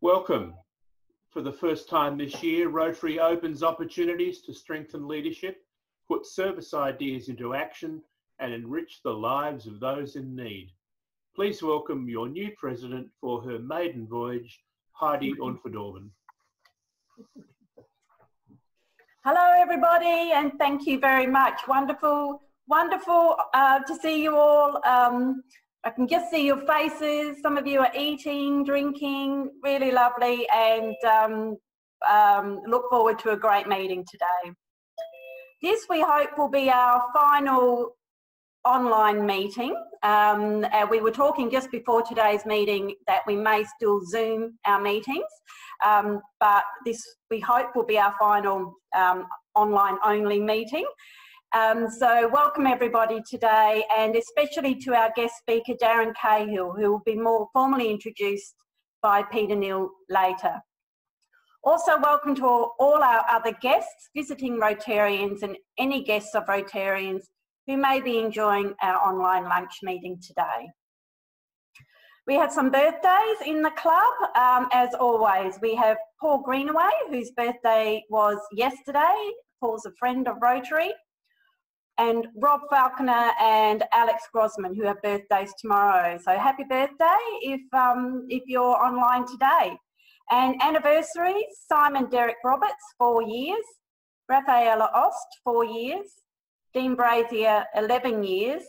Welcome. For the first time this year, Rotary opens opportunities to strengthen leadership, put service ideas into action, and enrich the lives of those in need. Please welcome your new president for her maiden voyage, Heidi Unverdorven. Hello, everybody, and thank you very much. Wonderful, wonderful uh, to see you all. Um, I can just see your faces. Some of you are eating, drinking, really lovely, and um, um, look forward to a great meeting today. This, we hope, will be our final online meeting. Um, uh, we were talking just before today's meeting that we may still Zoom our meetings, um, but this, we hope, will be our final um, online only meeting. Um, so welcome everybody today and especially to our guest speaker Darren Cahill who will be more formally introduced by Peter Neal later. Also welcome to all, all our other guests, visiting Rotarians and any guests of Rotarians who may be enjoying our online lunch meeting today. We have some birthdays in the club, um, as always. We have Paul Greenaway, whose birthday was yesterday. Paul's a friend of Rotary and Rob Falconer and Alex Grossman, who have birthdays tomorrow. So happy birthday if, um, if you're online today. And anniversaries, Simon Derek Roberts, four years. Rafaela Ost, four years. Dean Brazier, 11 years.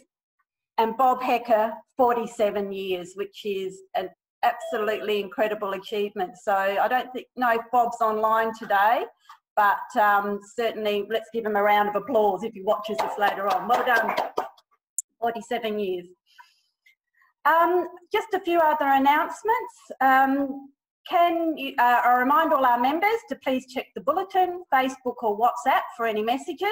And Bob Hecker, 47 years, which is an absolutely incredible achievement. So I don't think, know if Bob's online today, but um, certainly let's give him a round of applause if he watches this later on. Well done, 47 years. Um, just a few other announcements. Um, can you, uh, I remind all our members to please check the bulletin, Facebook or WhatsApp for any messages.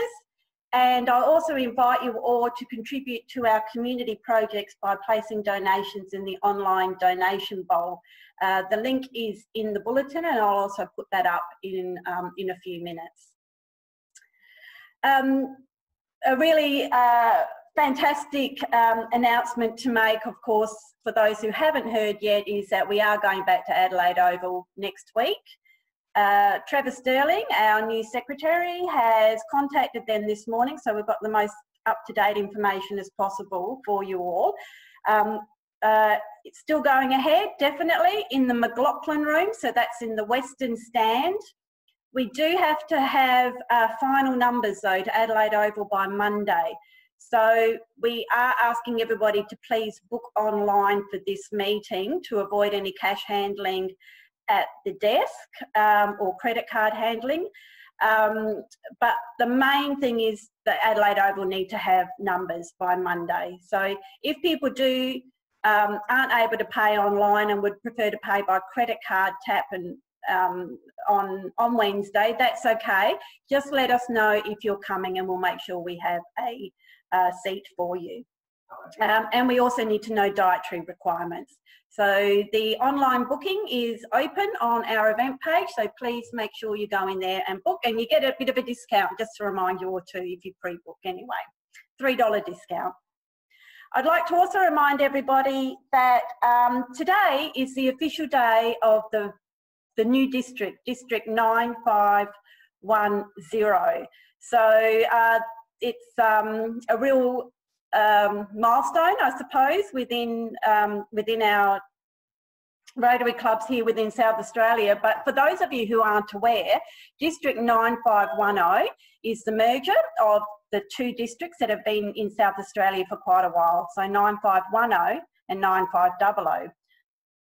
And I also invite you all to contribute to our community projects by placing donations in the online donation bowl. Uh, the link is in the bulletin and I'll also put that up in, um, in a few minutes. Um, a really uh, fantastic um, announcement to make, of course, for those who haven't heard yet, is that we are going back to Adelaide Oval next week. Uh, Trevor Sterling, our new secretary, has contacted them this morning, so we've got the most up-to-date information as possible for you all. Um, uh, it's still going ahead, definitely, in the McLaughlin room, so that's in the Western Stand. We do have to have uh, final numbers, though, to Adelaide Oval by Monday. So we are asking everybody to please book online for this meeting to avoid any cash handling at the desk um, or credit card handling. Um, but the main thing is that Adelaide Oval need to have numbers by Monday. So if people do um, aren't able to pay online and would prefer to pay by credit card tap and um, on on Wednesday, that's okay. Just let us know if you're coming, and we'll make sure we have a, a seat for you. Um, and we also need to know dietary requirements. So the online booking is open on our event page, so please make sure you go in there and book, and you get a bit of a discount, just to remind you or two if you pre-book anyway. $3 discount. I'd like to also remind everybody that um, today is the official day of the, the new district, District 9510. So uh, it's um, a real um, milestone, I suppose, within um, within our Rotary clubs here within South Australia. But for those of you who aren't aware, District 9510 is the merger of the two districts that have been in South Australia for quite a while. So 9510 and 9500.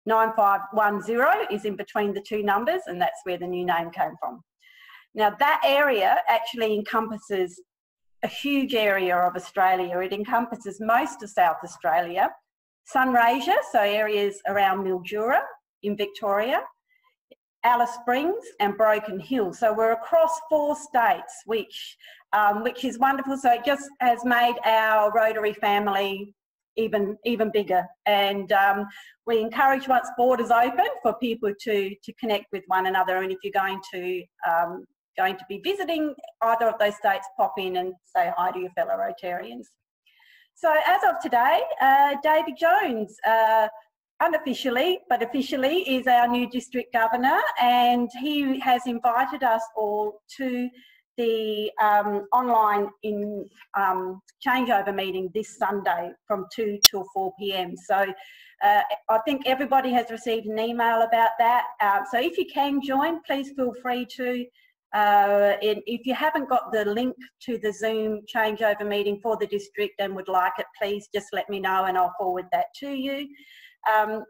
9510 is in between the two numbers, and that's where the new name came from. Now, that area actually encompasses a huge area of Australia. It encompasses most of South Australia, Sunraysia, so areas around Mildura in Victoria, Alice Springs and Broken Hill. So we're across four states, which, um, which is wonderful. So it just has made our Rotary family even even bigger. And um, we encourage once borders open for people to to connect with one another. And if you're going to um, going to be visiting either of those states, pop in and say hi to your fellow Rotarians. So as of today, uh, David Jones, uh, unofficially, but officially, is our new district governor, and he has invited us all to the um, online in um, changeover meeting this Sunday from 2 till 4 p.m. So uh, I think everybody has received an email about that. Uh, so if you can join, please feel free to. Uh, if you haven't got the link to the Zoom changeover meeting for the district and would like it, please just let me know and I'll forward that to you. Um,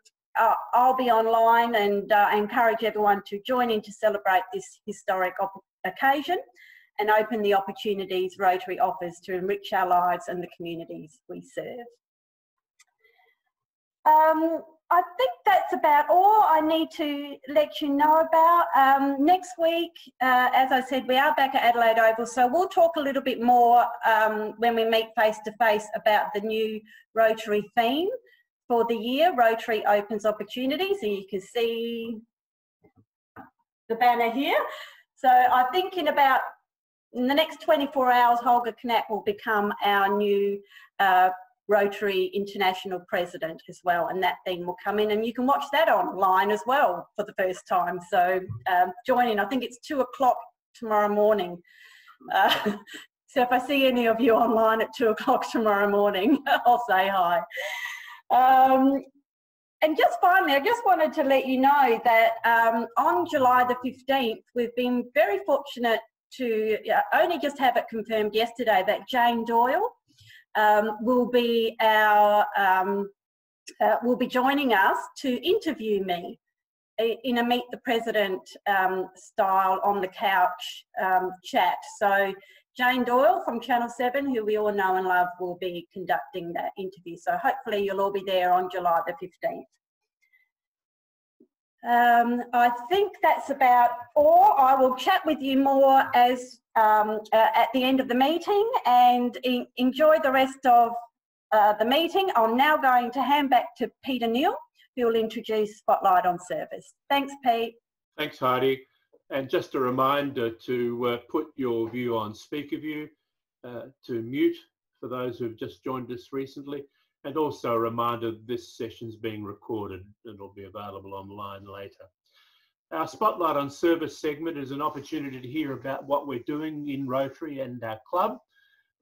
I'll be online and uh, encourage everyone to join in to celebrate this historic occasion and open the opportunities Rotary offers to enrich our lives and the communities we serve. Um, I think that's about all I need to let you know about. Um, next week, uh, as I said, we are back at Adelaide Oval, so we'll talk a little bit more um, when we meet face to face about the new Rotary theme for the year. Rotary opens opportunities, and you can see the banner here. So I think in about in the next 24 hours, Holger Knaack will become our new uh, Rotary International President as well, and that theme will come in, and you can watch that online as well for the first time. So um, join in. I think it's two o'clock tomorrow morning. Uh, so if I see any of you online at two o'clock tomorrow morning, I'll say hi. Um, and just finally, I just wanted to let you know that um, on July the 15th, we've been very fortunate to only just have it confirmed yesterday that Jane Doyle um, will be our um, uh, will be joining us to interview me in a meet the president um, style on the couch um, chat. So Jane Doyle from Channel 7, who we all know and love, will be conducting that interview. So hopefully you'll all be there on July the 15th. Um, I think that's about all. I will chat with you more as um, uh, at the end of the meeting and enjoy the rest of uh, the meeting. I'm now going to hand back to Peter Neal, who will introduce Spotlight on Service. Thanks, Pete. Thanks, Heidi. And just a reminder to uh, put your view on speaker view, uh, to mute for those who have just joined us recently, and also a reminder this session is being recorded and will be available online later. Our Spotlight on Service segment is an opportunity to hear about what we're doing in Rotary and our club.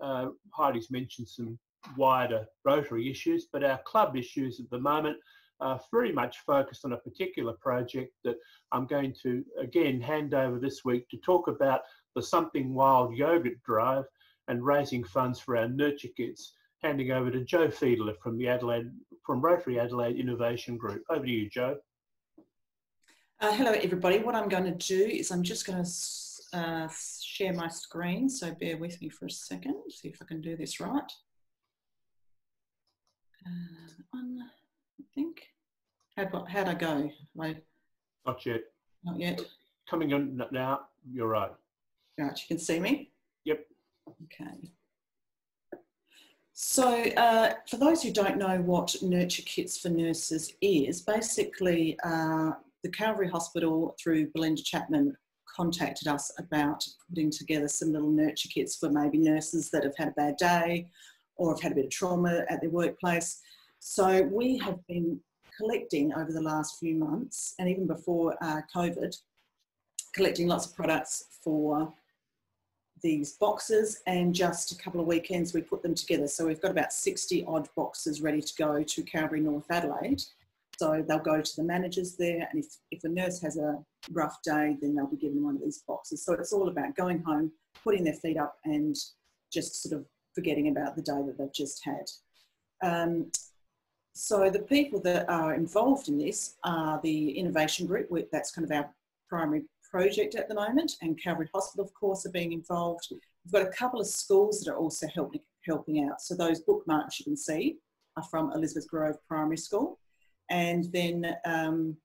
Uh, Heidi's mentioned some wider Rotary issues, but our club issues at the moment are very much focused on a particular project that I'm going to again hand over this week to talk about the Something Wild Yogurt Drive and raising funds for our Nurture Kits handing over to Joe Fiedler from the Adelaide, from Rotary Adelaide Innovation Group. Over to you, Joe. Uh, hello, everybody. What I'm going to do is I'm just going to uh, share my screen, so bear with me for a second, see if I can do this right. Uh, one, I think. How'd, how'd I go? I, not yet. Not yet. Coming on now, you're right. Right, you can see me? Yep. Okay. So, uh, for those who don't know what Nurture Kits for Nurses is, basically uh, the Calvary Hospital through Belinda Chapman contacted us about putting together some little nurture kits for maybe nurses that have had a bad day or have had a bit of trauma at their workplace. So we have been collecting over the last few months and even before uh, COVID, collecting lots of products for these boxes and just a couple of weekends we put them together. So we've got about 60 odd boxes ready to go to Calvary North Adelaide. So they'll go to the managers there and if, if a nurse has a rough day, then they'll be given one of these boxes. So it's all about going home, putting their feet up and just sort of forgetting about the day that they've just had. Um, so the people that are involved in this are the innovation group, that's kind of our primary project at the moment, and Calvary Hospital, of course, are being involved. We've got a couple of schools that are also helping, helping out. So those bookmarks you can see are from Elizabeth Grove Primary School. And then um,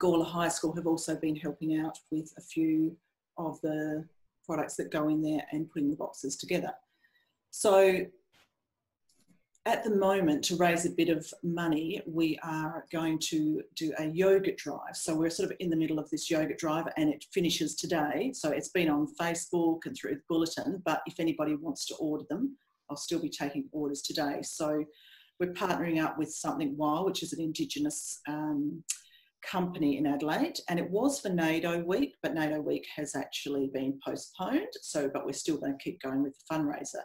Gawler High School have also been helping out with a few of the products that go in there and putting the boxes together. So at the moment, to raise a bit of money, we are going to do a yogurt drive. So we're sort of in the middle of this yogurt drive and it finishes today. So it's been on Facebook and through the bulletin, but if anybody wants to order them, I'll still be taking orders today. So we're partnering up with Something Wild, which is an Indigenous um, company in Adelaide, and it was for NAIDOC Week, but NAIDOC Week has actually been postponed. So, but we're still going to keep going with the fundraiser.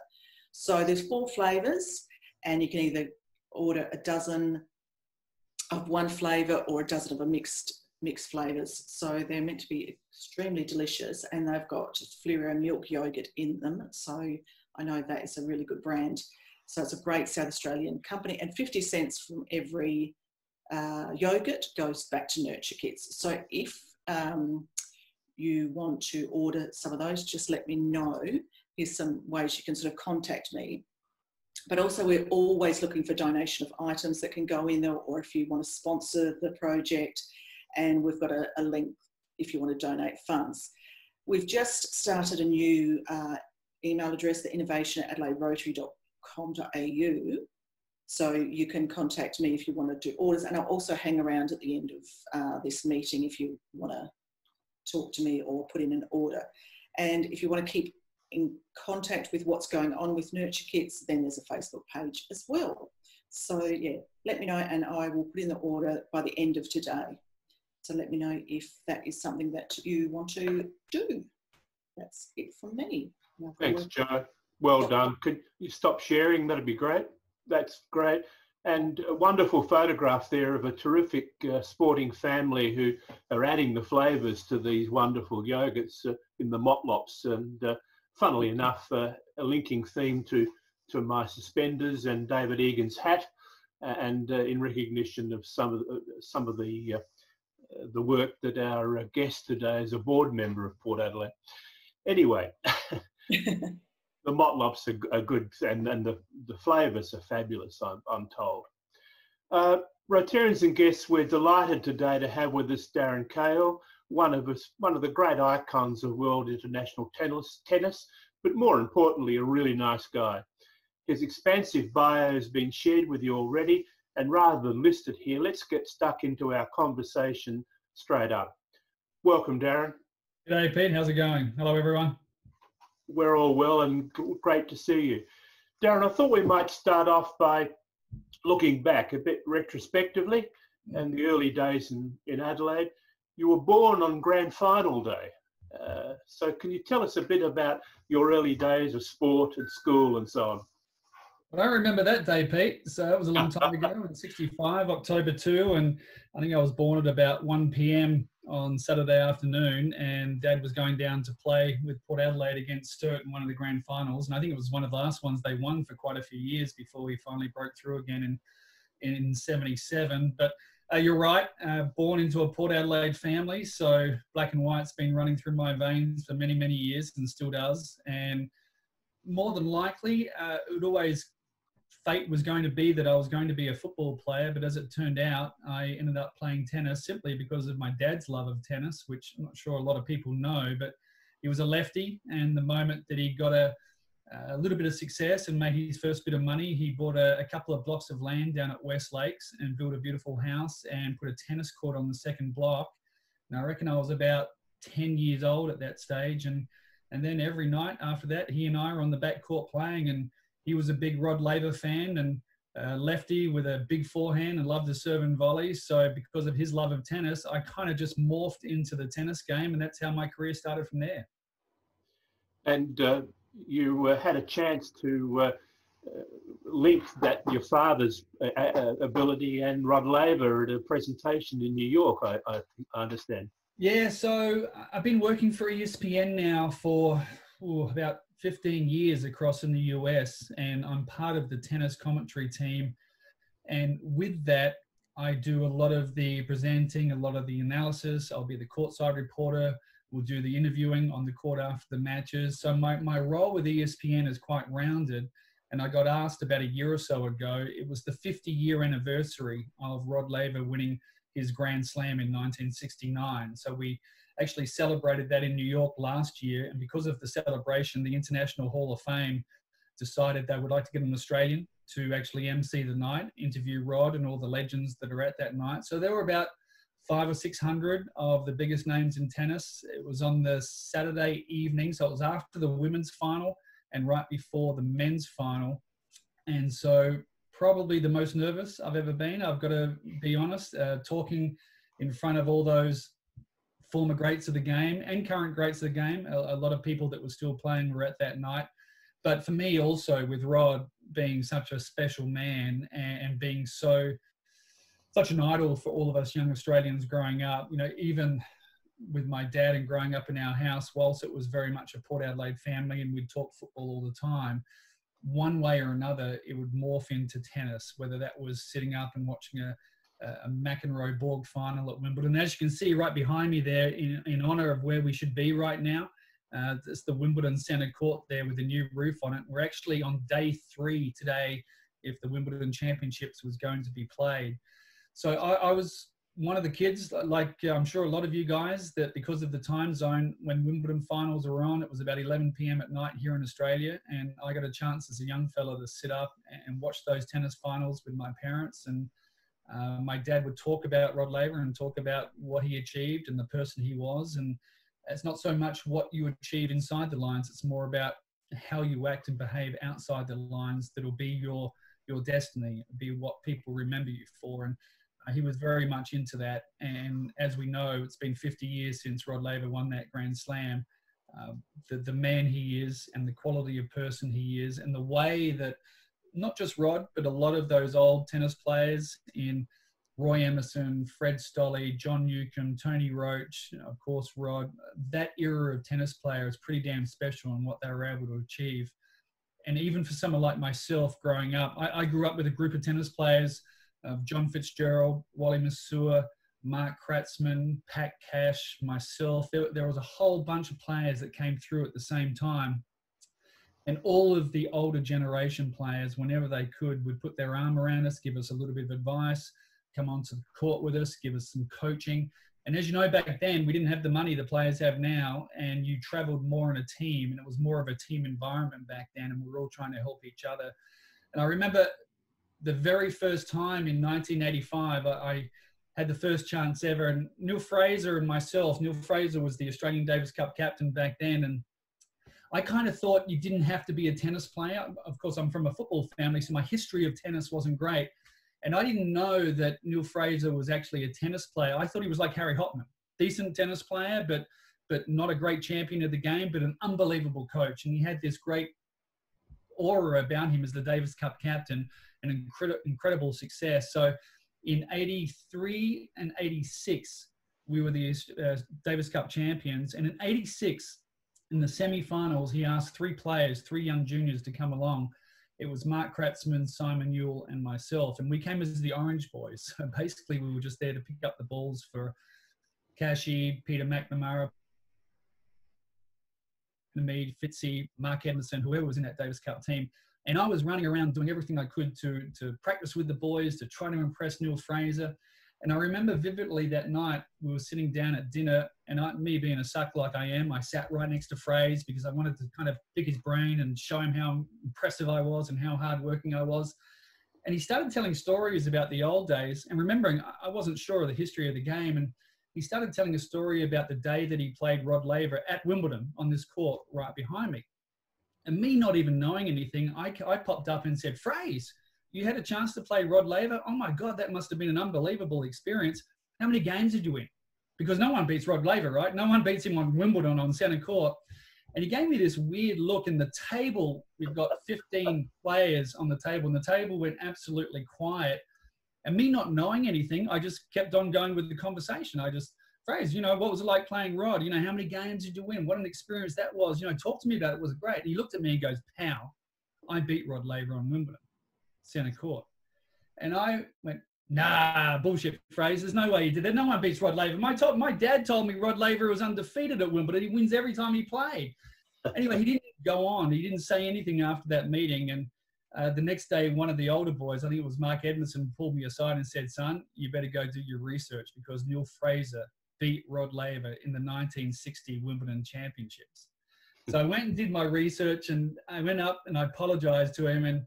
So there's four flavours, and you can either order a dozen of one flavour or a dozen of a mixed mixed flavours. So they're meant to be extremely delicious, and they've got Fleurieu milk yogurt in them. So I know that is a really good brand. So it's a great South Australian company, and 50 cents from every uh, yogurt goes back to Nurture Kits. So if um, you want to order some of those, just let me know. Here's some ways you can sort of contact me. But also, we're always looking for donation of items that can go in there, or if you want to sponsor the project, and we've got a, a link if you want to donate funds. We've just started a new uh, email address, the innovation at adelaiderotary.com com.au. So you can contact me if you want to do orders, and I'll also hang around at the end of uh, this meeting if you want to talk to me or put in an order. And if you want to keep in contact with what's going on with Nurture Kits, then there's a Facebook page as well. So yeah, let me know and I will put in the order by the end of today. So let me know if that is something that you want to do. That's it from me. Thanks, Joe. Well done. Could you stop sharing? That'd be great. That's great. And a wonderful photograph there of a terrific uh, sporting family who are adding the flavours to these wonderful yogurts uh, in the motlops. And uh, funnily enough, uh, a linking theme to, to my suspenders and David Egan's hat, and uh, in recognition of some of the, some of the uh, the work that our guest today is a board member of Port Adelaide. Anyway. the motlops are, are good and, and the, the flavours are fabulous, I'm, I'm told. Uh, Rotarians and guests, we're delighted today to have with us Darren Cahill, one of us, one of the great icons of world international tennis, tennis, but more importantly, a really nice guy. His expansive bio has been shared with you already, and rather than list it here, let's get stuck into our conversation straight up. Welcome, Darren. G'day, Pete. How's it going? Hello, everyone we're all well and great to see you. Darren, I thought we might start off by looking back a bit retrospectively and the early days in, in Adelaide. You were born on Grand Final Day. Uh, so can you tell us a bit about your early days of sport and school and so on? Well, I remember that day, Pete. So that was a long time ago in 65, October 2. And I think I was born at about 1 p.m on Saturday afternoon, and Dad was going down to play with Port Adelaide against Sturt in one of the grand finals, and I think it was one of the last ones they won for quite a few years before we finally broke through again in in '77. But uh, you're right, uh, born into a Port Adelaide family, so black and white's been running through my veins for many many years and still does, and more than likely, uh, it would always fate was going to be that I was going to be a football player, but as it turned out, I ended up playing tennis simply because of my dad's love of tennis, which I'm not sure a lot of people know, but he was a lefty. And the moment that he got a, a little bit of success and made his first bit of money, he bought a, a couple of blocks of land down at West Lakes and built a beautiful house and put a tennis court on the second block. And I reckon I was about 10 years old at that stage. And, and then every night after that, he and I were on the back court playing and he was a big Rod Laver fan and uh, lefty with a big forehand and loved to serve and volley. So because of his love of tennis, I kind of just morphed into the tennis game, and that's how my career started from there. And uh, you uh, had a chance to uh, uh, link that your father's uh, ability and Rod Laver at a presentation in New York. I, I, understand. Yeah, so I've been working for ESPN now for ooh, about 15 years across in the US, and I'm part of the tennis commentary team. And with that, I do a lot of the presenting, a lot of the analysis. I'll be the courtside reporter. We'll do the interviewing on the court after the matches. So my, my role with ESPN is quite rounded. And I got asked about a year or so ago, it was the 50 year anniversary of Rod Laver winning his Grand Slam in 1969. So we actually celebrated that in New York last year. And because of the celebration, the International Hall of Fame decided they would like to get an Australian to actually MC the night, interview Rod and all the legends that are at that night. So there were about five or six hundred of the biggest names in tennis. It was on the Saturday evening, so it was after the women's final and right before the men's final. And so probably the most nervous I've ever been. I've got to be honest. Uh, talking in front of all those former greats of the game and current greats of the game, a, a lot of people that were still playing were at that night. But for me, also with Rod being such a special man and, and being so such an idol for all of us young Australians growing up, you know, even with my dad and growing up in our house, whilst it was very much a Port Adelaide family and we'd talk football all the time, one way or another, it would morph into tennis, whether that was sitting up and watching a, a McEnroe Borg final at Wimbledon. As you can see right behind me there, in, in honour of where we should be right now, uh, it's the Wimbledon Centre Court there with a new roof on it. We're actually on day three today if the Wimbledon Championships was going to be played. So I, I was one of the kids, like uh, I'm sure a lot of you guys, that because of the time zone, when Wimbledon finals were on, it was about 11 p.m. at night here in Australia, and I got a chance as a young fella to sit up and watch those tennis finals with my parents. And uh, my dad would talk about Rod Laver and talk about what he achieved and the person he was. And it's not so much what you achieve inside the lines; it's more about how you act and behave outside the lines that'll be your your destiny, be what people remember you for. And uh, he was very much into that. And as we know, it's been 50 years since Rod Laver won that Grand Slam. Uh, the, the man he is and the quality of person he is and the way that not just Rod, but a lot of those old tennis players in Roy Emerson, Fred Stolle, John Newcombe, Tony Roche, of course, Rod, that era of tennis player is pretty damn special in what they were able to achieve. And even for someone like myself growing up, I, I grew up with a group of tennis players – of John Fitzgerald, Wally Masur, Mark Kratzmann, Pat Cash, myself. There, there, was a whole bunch of players that came through at the same time. And all of the older generation players, whenever they could, would put their arm around us, give us a little bit of advice, come onto the court with us, give us some coaching. And as you know, back then, we didn't have the money the players have now, and you traveled more in a team, and it was more of a team environment back then, and we were all trying to help each other. And I remember the very first time in 1985, I, I, had the first chance ever. And Neil Fraser and myself, Neil Fraser was the Australian Davis Cup captain back then. And I kind of thought you didn't have to be a tennis player. Of course, I'm from a football family, so my history of tennis wasn't great. And I didn't know that Neil Fraser was actually a tennis player. I thought he was like Harry Hopman, decent tennis player, but but not a great champion of the game, but an unbelievable coach. And he had this great aura about him as the Davis Cup captain an incredi- incredible success. So in 83 and 86, we were the uh, Davis Cup champions. And in 86, in the semi-finals, he asked three players, three young juniors to come along. It was Mark Kratzmann, Simon Youl, and myself. And we came as the Orange Boys. So basically, we were just there to pick up the balls for Cashy, Peter McNamara, Nameed, Fitzy, Mark Edmondson, whoever was in that Davis Cup team. And I was running around doing everything I could to, to practice with the boys, to try to impress Neil Fraser. And I remember vividly that night we were sitting down at dinner, and I, me being a suck like I am, I sat right next to Fraser because I wanted to kind of pick his brain and show him how impressive I was and how hardworking I was. And he started telling stories about the old days. And remembering, I wasn't sure of the history of the game. And he started telling a story about the day that he played Rod Laver at Wimbledon on this court right behind me. And me not even knowing anything, I, I popped up and said, Phrase, you had a chance to play Rod Laver? Oh my God, that must have been an unbelievable experience. How many games did you win? Because no one beats Rod Laver, right? No one beats him on Wimbledon on centre court. And he gave me this weird look, and the table, we've got 15 players on the table, and the table went absolutely quiet. And me not knowing anything, I just kept on going with the conversation. I just phrase, you know, what was it like playing Rod? You know, how many games did you win? What an experience that was. You know, talk to me about it. it was great. And he looked at me and goes, Pow, I beat Rod Laver on Wimbledon, centre court. And I went, Nah, bullshit phrase. There's no way he did that. No one beats Rod Laver. My, top, my dad told me Rod Laver was undefeated at Wimbledon. He wins every time he played. Anyway, he didn't go on. He didn't say anything after that meeting. And uh, the next day, one of the older boys, I think it was Mark Edmondson, pulled me aside and said, Son, you better go do your research because Neil Fraser beat Rod Laver in the 1960 Wimbledon Championships. So I went and did my research and I went up and I apologized to him. And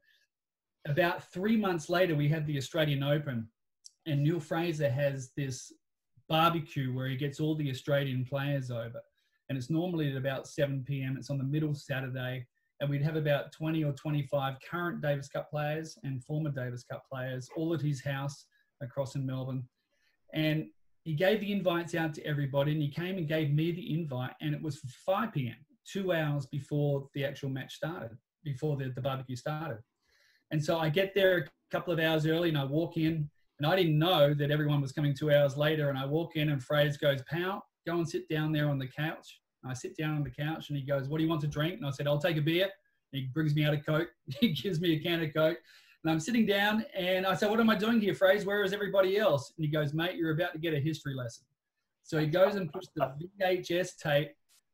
about three months later, we had the Australian Open. And Neil Fraser has this barbecue where he gets all the Australian players over. And it's normally at about 7 p.m. It's on the middle Saturday and we'd have about 20 or 25 current Davis Cup players and former Davis Cup players all at his house across in Melbourne. And he gave the invites out to everybody, and he came and gave me the invite, and it was 5 p.m., two hours before the actual match started, before the, the barbecue started. And so I get there a couple of hours early, and I walk in, and I didn't know that everyone was coming two hours later. And I walk in, and Fraser goes, "Pal, go and sit down there on the couch." And I sit down on the couch, and he goes, "What do you want to drink?" And I said, "I'll take a beer." And he brings me out a coke. he gives me a can of coke. And I'm sitting down and I said, What am I doing here, Fraser? Where is everybody else? And he goes, Mate, you're about to get a history lesson. So he goes and puts the VHS tape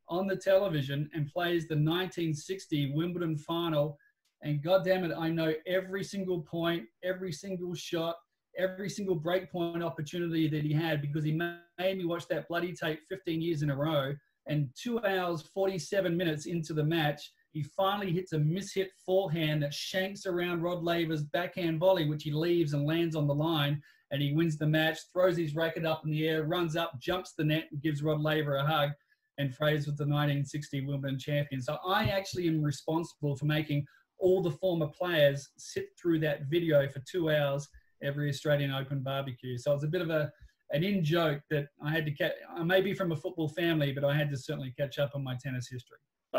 on the television and plays the 1960 Wimbledon final. And God damn it, I know every single point, every single shot, every single break point opportunity that he had because he made me watch that bloody tape 15 years in a row. And two hours, 47 minutes into the match, he finally hits a mishit forehand that shanks around Rod Laver's backhand volley, which he leaves and lands on the line. And he wins the match, throws his racket up in the air, runs up, jumps the net, and gives Rod Laver a hug. And Fraser was the 1960 Wimbledon champion. So I actually am responsible for making all the former players sit through that video for two hours every Australian Open barbecue. So it's a bit of a an in joke that I had to catch. I may be from a football family, but I had to certainly catch up on my tennis history.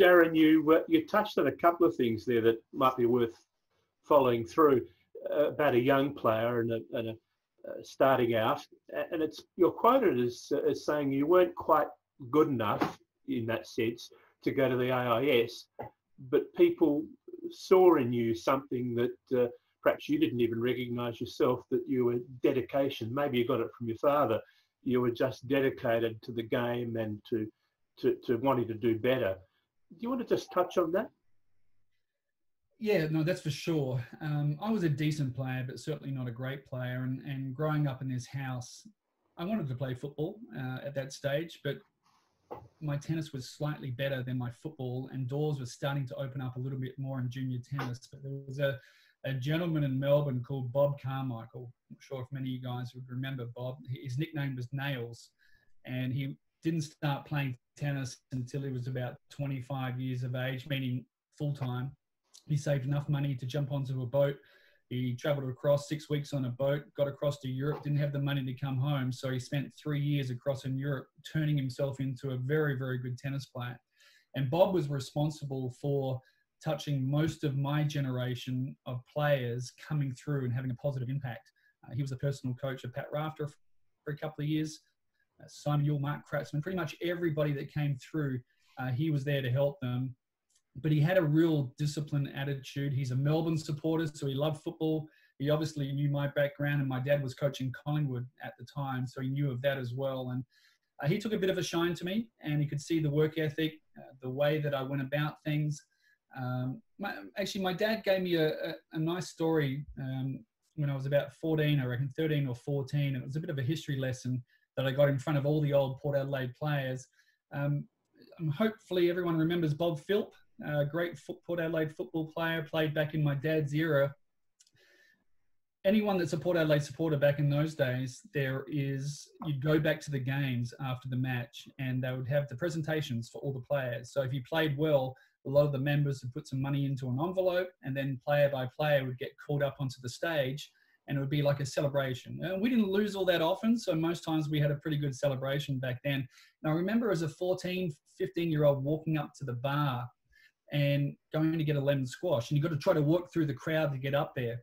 Darren, you uh, you touched on a couple of things there that might be worth following through uh, about a young player and a, and a uh, starting out, and it's you're quoted as as saying you weren't quite good enough in that sense to go to the AIS, but people saw in you something that uh, perhaps you didn't even recognise yourself that you were dedication. Maybe you got it from your father. You were just dedicated to the game and to to, to wanting to do better do you want to just touch on that? Yeah, no, that's for sure. Um, I was a decent player, but certainly not a great player. And, and growing up in this house, I wanted to play football uh, at that stage, but my tennis was slightly better than my football, and doors were starting to open up a little bit more in junior tennis. But there was a, a gentleman in Melbourne called Bob Carmichael. I'm not sure if many of you guys would remember Bob. His nickname was Nails, and he didn't start playing tennis until he was about 25 years of age, meaning full time. He saved enough money to jump onto a boat. He traveled across six weeks on a boat, got across to Europe, didn't have the money to come home. So he spent three years across in Europe, turning himself into a very, very good tennis player. And Bob was responsible for touching most of my generation of players coming through and having a positive impact. Uh, he was a personal coach of Pat Rafter for a couple of years. Simon Youl, Mark Kratzmann, pretty much everybody that came through, uh, he was there to help them. But he had a real disciplined attitude. He's a Melbourne supporter, so he loved football. He obviously knew my background, and my dad was coaching Collingwood at the time, so he knew of that as well. And uh, he took a bit of a shine to me, and he could see the work ethic, uh, the way that I went about things. Um, my, actually, my dad gave me a, a, a nice story um, when I was about 14, I reckon 13 or 14. It was a bit of a history lesson that I got in front of all the old Port Adelaide players. Um, hopefully, everyone remembers Bob Philp, a great Port Adelaide football player, played back in my dad's era. Anyone that's a Port Adelaide supporter back in those days, there is, you'd go back to the games after the match and they would have the presentations for all the players. So if you played well, a lot of the members would put some money into an envelope and then player by player would get called up onto the stage and it would be like a celebration. And we didn't lose all that often, so most times we had a pretty good celebration back then. And I remember as a 14, 15 year old walking up to the bar and going to get a lemon squash, and you've got to try to walk through the crowd to get up there.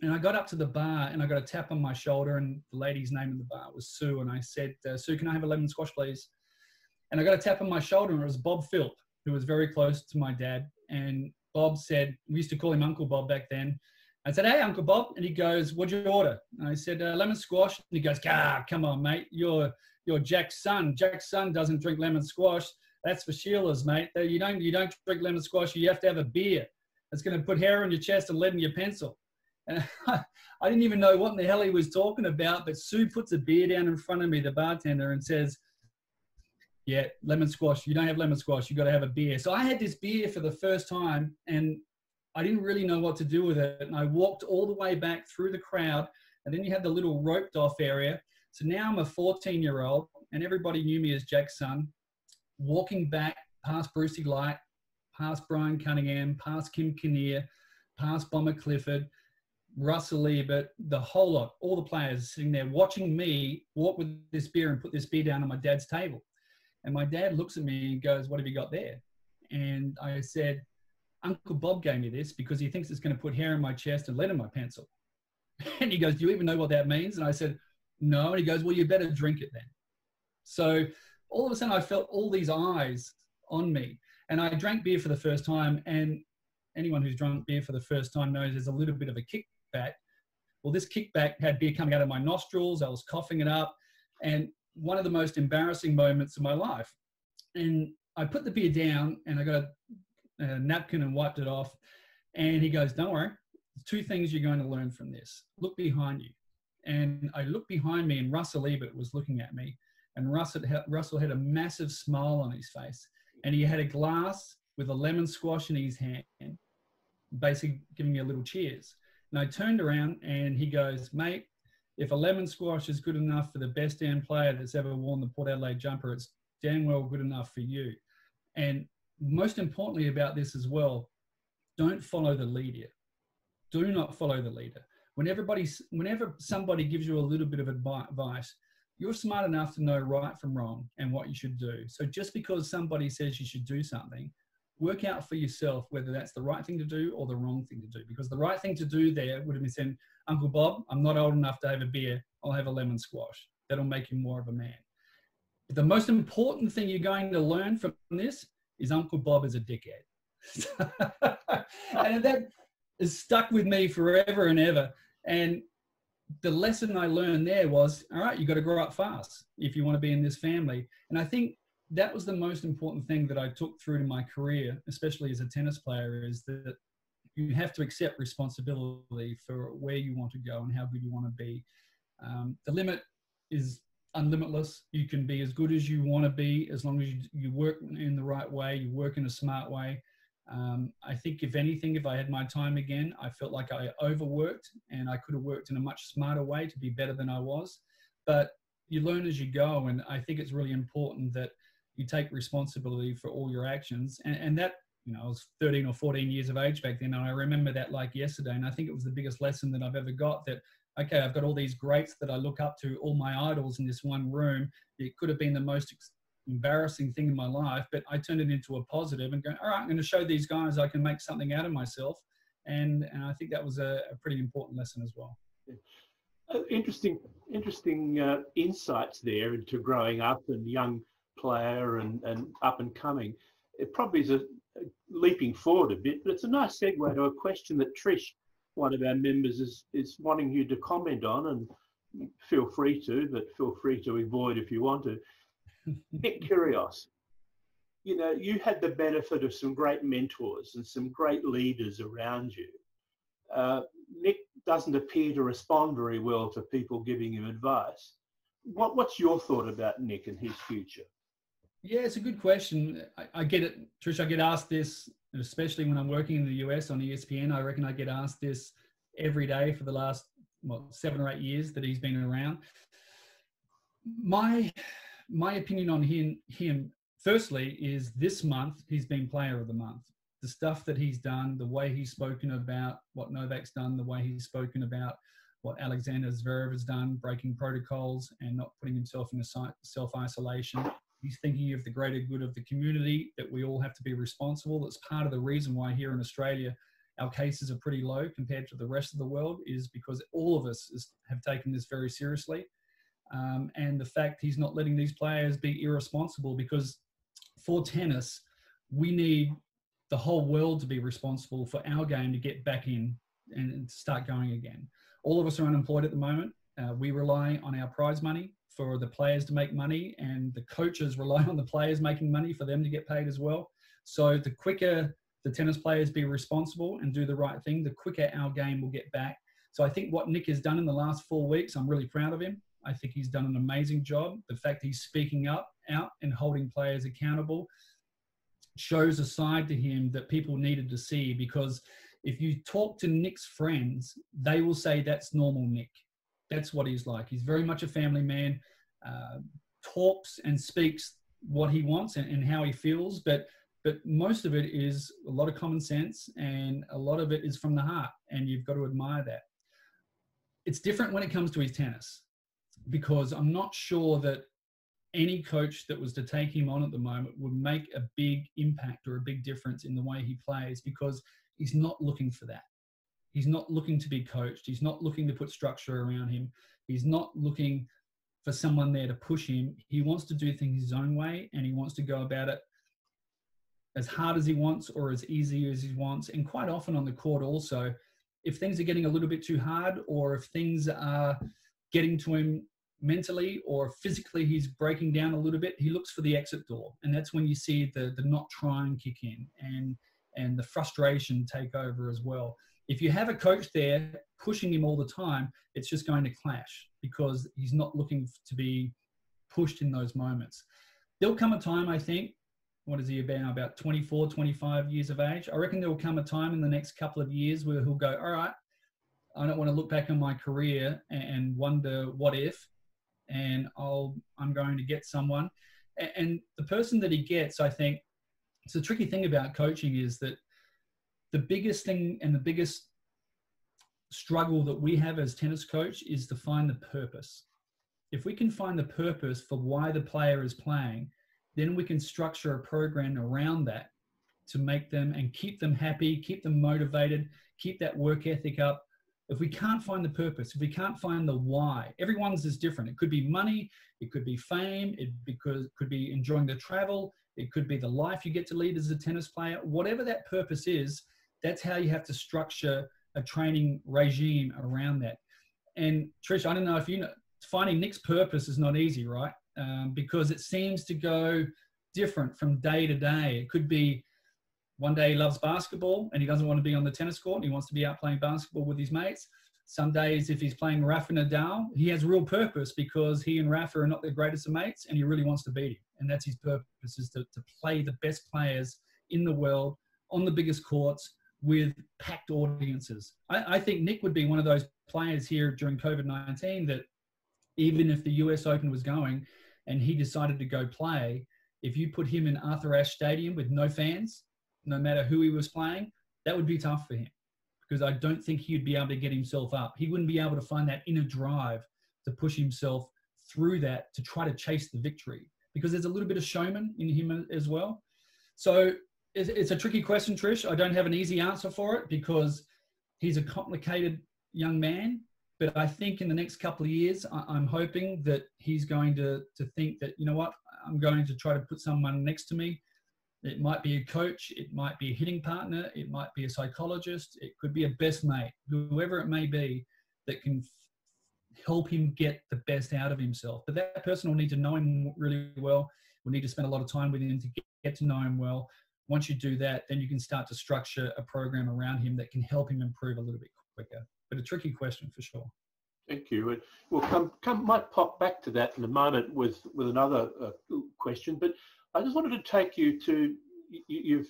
And I got up to the bar and I got a tap on my shoulder, and the lady's name in the bar was Sue. And I said, uh, Sue, can I have a lemon squash, please? And I got a tap on my shoulder, and it was Bob Philp, who was very close to my dad. And Bob said, we used to call him Uncle Bob back then. I said, hey, Uncle Bob. And he goes, what'd you order? And I said, uh, lemon squash. And he goes, come on, mate. You're, you're Jack's son. Jack's son doesn't drink lemon squash. That's for Sheila's, mate. You don't, you don't drink lemon squash. You have to have a beer. It's going to put hair on your chest and lead in your pencil. And I didn't even know what in the hell he was talking about. But Sue puts a beer down in front of me, the bartender, and says, yeah, lemon squash. You don't have lemon squash. You got to have a beer. So I had this beer for the first time, and I didn't really know what to do with it. And I walked all the way back through the crowd. And then you had the little roped off area. So now I'm a 14 year old, and everybody knew me as Jack's son, walking back past Brucey Light, past Brian Cunningham, past Kim Kinnear, past Bomber Clifford, Russell Ebert, the whole lot, all the players sitting there watching me walk with this beer and put this beer down on my dad's table. And my dad looks at me and goes, What have you got there? And I said, Uncle Bob gave me this because he thinks it's going to put hair in my chest and lead in my pencil. And he goes, Do you even know what that means? And I said, No. And he goes, Well, you better drink it then. So all of a sudden, I felt all these eyes on me. And I drank beer for the first time. And anyone who's drunk beer for the first time knows there's a little bit of a kickback. Well, this kickback had beer coming out of my nostrils. I was coughing it up. And one of the most embarrassing moments of my life. And I put the beer down and I got a, a napkin and wiped it off. And he goes, Don't worry, two things you're going to learn from this. Look behind you. And I looked behind me, and Russell Ebert was looking at me. And Russell, Russell had a massive smile on his face. And he had a glass with a lemon squash in his hand, basically giving me a little cheers. And I turned around and he goes, Mate, if a lemon squash is good enough for the best damn player that's ever worn the Port Adelaide jumper, it's damn well good enough for you. And most importantly about this as well, don't follow the leader. Do not follow the leader. When everybody, whenever somebody gives you a little bit of advice, you're smart enough to know right from wrong and what you should do. So just because somebody says you should do something, work out for yourself whether that's the right thing to do or the wrong thing to do. Because the right thing to do there would have been saying, Uncle Bob, I'm not old enough to have a beer. I'll have a lemon squash. That'll make you more of a man. But the most important thing you're going to learn from this is Uncle Bob is a dickhead. and that is stuck with me forever and ever. And the lesson I learned there was, all right, you got to grow up fast if you want to be in this family. And I think that was the most important thing that I took through to my career, especially as a tennis player, is that you have to accept responsibility for where you want to go and how good you want to be. Um, the limit is unlimitless. You can be as good as you want to be as long as you, you work in the right way, you work in a smart way. Um, I think, if anything, if I had my time again, I felt like I overworked and I could have worked in a much smarter way to be better than I was. But you learn as you go, and I think it's really important that you take responsibility for all your actions. And, and that, you know, I was 13 or 14 years of age back then, and I remember that like yesterday. And I think it was the biggest lesson that I've ever got that okay, I've got all these greats that I look up to, all my idols in this one room. It could have been the most embarrassing thing in my life, but I turned it into a positive and go, all right, I'm going to show these guys I can make something out of myself. And, and I think that was a, a pretty important lesson as well. Uh, interesting, interesting uh, insights there into growing up and young player and, and up and coming. It probably is a, a leaping forward a bit, but it's a nice segue to a question that Trish, one of our members, is, is wanting you to comment on, and feel free to, but feel free to avoid if you want to. Nick Kyrgios, you know, you had the benefit of some great mentors and some great leaders around you. Uh, Nick doesn't appear to respond very well to people giving him advice. What, what's your thought about Nick and his future? Yeah, it's a good question. I, I, get it, Trish. I get asked this, especially when I'm working in the US on ESPN. I reckon I get asked this every day for the last what seven or eight years that he's been around. My my opinion on him, him, firstly, is this month he's been player of the month. The stuff that he's done, the way he's spoken about what Novak's done, the way he's spoken about what Alexander Zverev has done, breaking protocols and not putting himself in a self-isolation. He's thinking of the greater good of the community, that we all have to be responsible. That's part of the reason why here in Australia, our cases are pretty low compared to the rest of the world, is because all of us have taken this very seriously um, and the fact he's not letting these players be irresponsible because for tennis, we need the whole world to be responsible for our game to get back in and start going again. All of us are unemployed at the moment. Uh, we rely on our prize money for the players to make money, and the coaches rely on the players making money for them to get paid as well. So the quicker the tennis players be responsible and do the right thing, the quicker our game will get back. So I think what Nick has done in the last four weeks, I'm really proud of him. I think he's done an amazing job. The fact he's speaking up out and holding players accountable shows a side to him that people needed to see because if you talk to Nick's friends, they will say that's normal Nick. That's what he's like. He's very much a family man, uh, talks and speaks what he wants and, and how he feels, but but most of it is a lot of common sense and a lot of it is from the heart and you've got to admire that it's different when it comes to his tennis because i'm not sure that any coach that was to take him on at the moment would make a big impact or a big difference in the way he plays because he's not looking for that. He's not looking to be coached. He's not looking to put structure around him. He's not looking for someone there to push him. He wants to do things his own way and he wants to go about it as hard as he wants or as easy as he wants. And quite often on the court, also, if things are getting a little bit too hard or if things are getting to him mentally or physically he's breaking down a little bit. He looks for the exit door and that's when you see the the not trying kick in and and the frustration take over as well. If you have a coach there pushing him all the time it's just going to clash because he's not looking to be pushed in those moments. There'll come a time i think what is he about about 24 25 years of age? I reckon there will come a time in the next couple of years where he'll go all right i don't want to look back on my career and wonder what if and i'll i'm going to get someone and the person that he gets i think it's a tricky thing about coaching is that the biggest thing and the biggest struggle that we have as tennis coach is to find the purpose if we can find the purpose for why the player is playing then we can structure a program around that to make them and keep them happy, keep them motivated, keep that work ethic up. If we can't find the purpose, if we can't find the why, everyone's is different. It could be money, it could be fame, it because could be enjoying the travel, it could be the life you get to lead as a tennis player. Whatever that purpose is, that's how you have to structure a training regime around that. And Trish, I don't know if you know, finding Nick's purpose is not easy, right? um, because it seems to go different from day to day. It could be one day he loves basketball and he doesn't want to be on the tennis court and he wants to be out playing basketball with his mates. Some days, if he's playing Rafa Nadal, he has real purpose because he and Rafa are not the greatest of mates and he really wants to beat him. And that's his purpose is to, to play the best players in the world on the biggest courts with packed audiences. I, I think Nick would be one of those players here during COVID 19 that even if the US Open was going, and he decided to go play, if you put him in Arthur Ashe Stadium with no fans, no matter who he was playing, that would be tough for him because I don't think he'd be able to get himself up. He wouldn't be able to find that inner drive to push himself through that to try to chase the victory because there's a little bit of showman in him as well. So it's a tricky question, Trish. I don't have an easy answer for it because he's a complicated young man but I think in the next couple of years, I'm hoping that he's going to, to think that, you know what, I'm going to try to put someone next to me. It might be a coach, it might be a hitting partner, it might be a psychologist, it could be a best mate, whoever it may be that can help him get the best out of himself. But that person will need to know him really well. We'll need to spend a lot of time with him to get to know him well. Once you do that, then you can start to structure a program around him that can help him improve a little bit quicker but a tricky question for sure. Thank you. And we'll come, come might pop back to that in a moment with with another uh, question. But I just wanted to take you to you, you've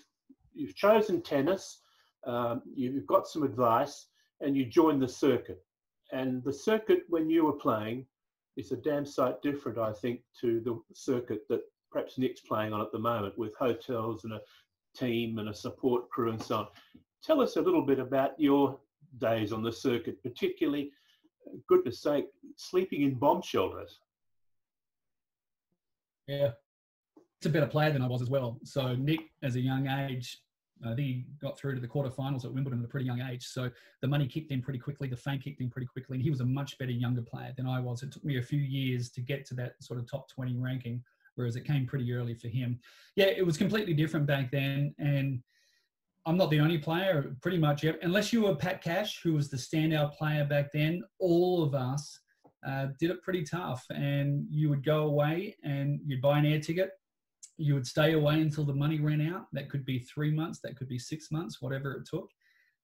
you've chosen tennis, um, you've got some advice, and you joined the circuit. And the circuit when you were playing is a damn sight different, I think, to the circuit that perhaps Nick's playing on at the moment with hotels and a team and a support crew and so on. Tell us a little bit about your days on the circuit, particularly, goodness sake, sleeping in bomb shelters. Yeah, a better player than I was as well. So Nick, as a young age, I think he got through to the quarterfinals at Wimbledon at a pretty young age. So the money kicked in pretty quickly, the fame kicked in pretty quickly, and he was a much better younger player than I was. It took me a few years to get to that sort of top 20 ranking, whereas it came pretty early for him. Yeah, it was completely different back then. And I'm not the only player, pretty much, unless you were Pat Cash, who was the standout player back then, all of us uh, did it pretty tough. And you would go away and you'd buy an air ticket. You would stay away until the money ran out. That could be three months, that could be six months, whatever it took.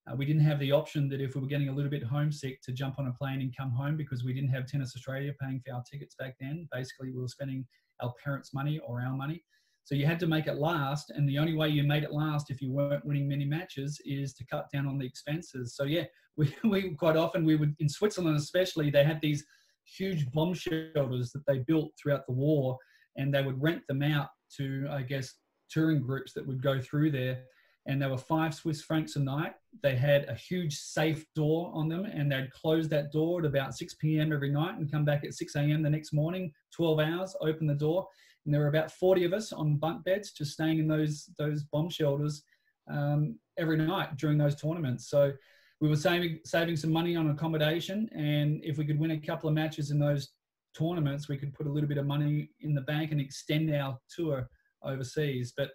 Uh, we didn't have the option that if we were getting a little bit homesick to jump on a plane and come home because we didn't have Tennis Australia paying for our tickets back then. Basically, we were spending our parents' money or our money. So you had to make it last, and the only way you made it last if you weren't winning many matches is to cut down on the expenses. So yeah, we, we quite often we would in Switzerland especially they had these huge bomb shelters that they built throughout the war, and they would rent them out to I guess touring groups that would go through there and there were five Swiss francs a night. They had a huge safe door on them, and they'd close that door at about 6 p.m. every night and come back at 6 a.m. the next morning, 12 hours, open the door. And there were about 40 of us on bunk beds just staying in those, those bomb shelters um, every night during those tournaments. So we were saving, saving some money on accommodation, and if we could win a couple of matches in those tournaments, we could put a little bit of money in the bank and extend our tour overseas. But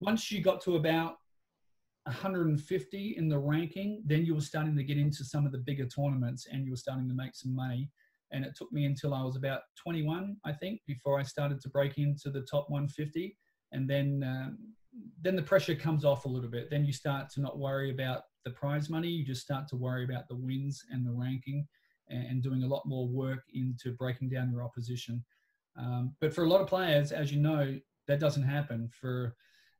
once you got to about 150 in the ranking, then you were starting to get into some of the bigger tournaments and you were starting to make some money. And it took me until I was about 21, I think, before I started to break into the top 150. And then, um, then the pressure comes off a little bit. Then you start to not worry about the prize money. You just start to worry about the wins and the ranking and, doing a lot more work into breaking down your opposition. Um, but for a lot of players, as you know, that doesn't happen. For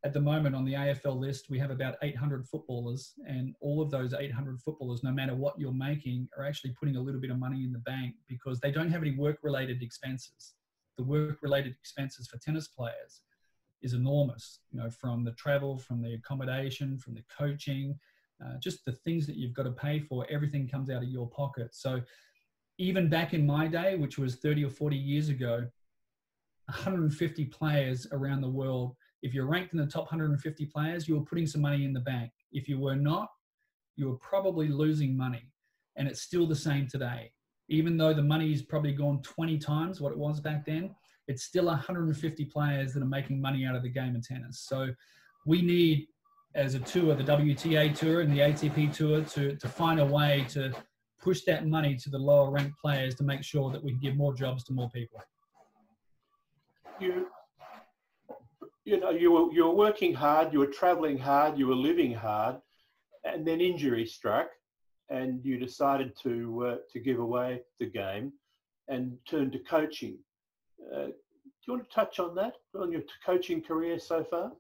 at the moment on the AFL list, we have about 800 footballers, and all of those 800 footballers, no matter what you're making, are actually putting a little bit of money in the bank because they don't have any work related expenses. The work related expenses for tennis players is enormous, you know, from the travel, from the accommodation, from the coaching, uh, just the things that you've got to pay for, everything comes out of your pocket. So even back in my day, which was 30 or 40 years ago, 150 players around the world if you're ranked in the top 150 players, you were putting some money in the bank. If you were not, you were probably losing money. And it's still the same today. Even though the money's probably gone 20 times what it was back then, it's still 150 players that are making money out of the game of tennis. So we need, as a tour, the WTA tour and the ATP tour, to, to find a way to push that money to the lower ranked players to make sure that we can give more jobs to more people. You you know, you were, you were working hard, you were traveling hard, you were living hard, and then injury struck, and you decided to uh, to give away the game and turn to coaching. Uh, do you want to touch on that, on your coaching career so far?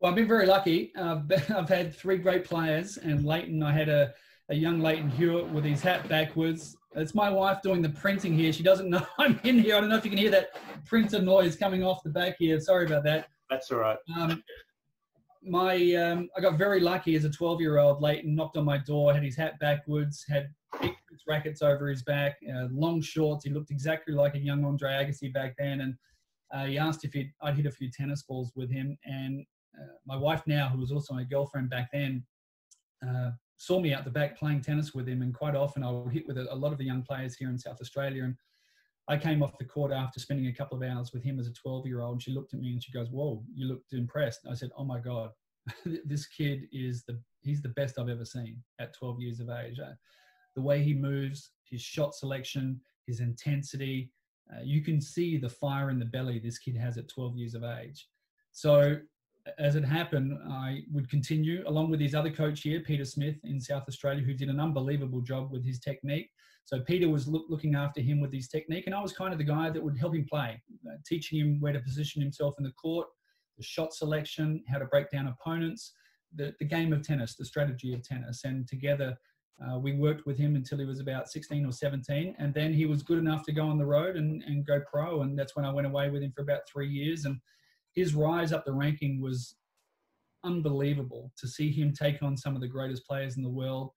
Well, I've been very lucky. Uh, I've had three great players, and Lleyton, I had a, a young Lleyton Hewitt with his hat backwards. It's my wife doing the printing here. She doesn't know I'm in here. I don't know if you can hear that printer noise coming off the back here. Sorry about that. That's all right. Um, my um, I got very lucky as a 12 year old. Lleyton knocked on my door, had his hat backwards, had big rackets over his back, uh, long shorts. He looked exactly like a young Andre Agassi back then. And uh, he asked if I'd hit a few tennis balls with him. And my wife now, who was also my girlfriend back then, uh, saw me out the back playing tennis with him. And quite often I would hit with a, a lot of the young players here in South Australia. And I came off the court after spending a couple of hours with him as a 12 year old. And she looked at me and she goes, Whoa, you looked impressed. I said, Oh my God, this kid is the, he's the best I've ever seen at 12 years of age. Uh, the way he moves, his shot selection, his intensity, uh, you can see the fire in the belly this kid has at 12 years of age. So as it happened, I would continue along with his other coach here, Peter Smith in South Australia, who did an unbelievable job with his technique. So Peter was look, looking after him with his technique, and I was kind of the guy that would help him play, uh, teaching him where to position himself in the court, the shot selection, how to break down opponents, the, the game of tennis, the strategy of tennis. And together, uh, we worked with him until he was about 16 or 17. And then he was good enough to go on the road and, and go pro. And that's when I went away with him for about three years. And his rise up the ranking was unbelievable to see him take on some of the greatest players in the world.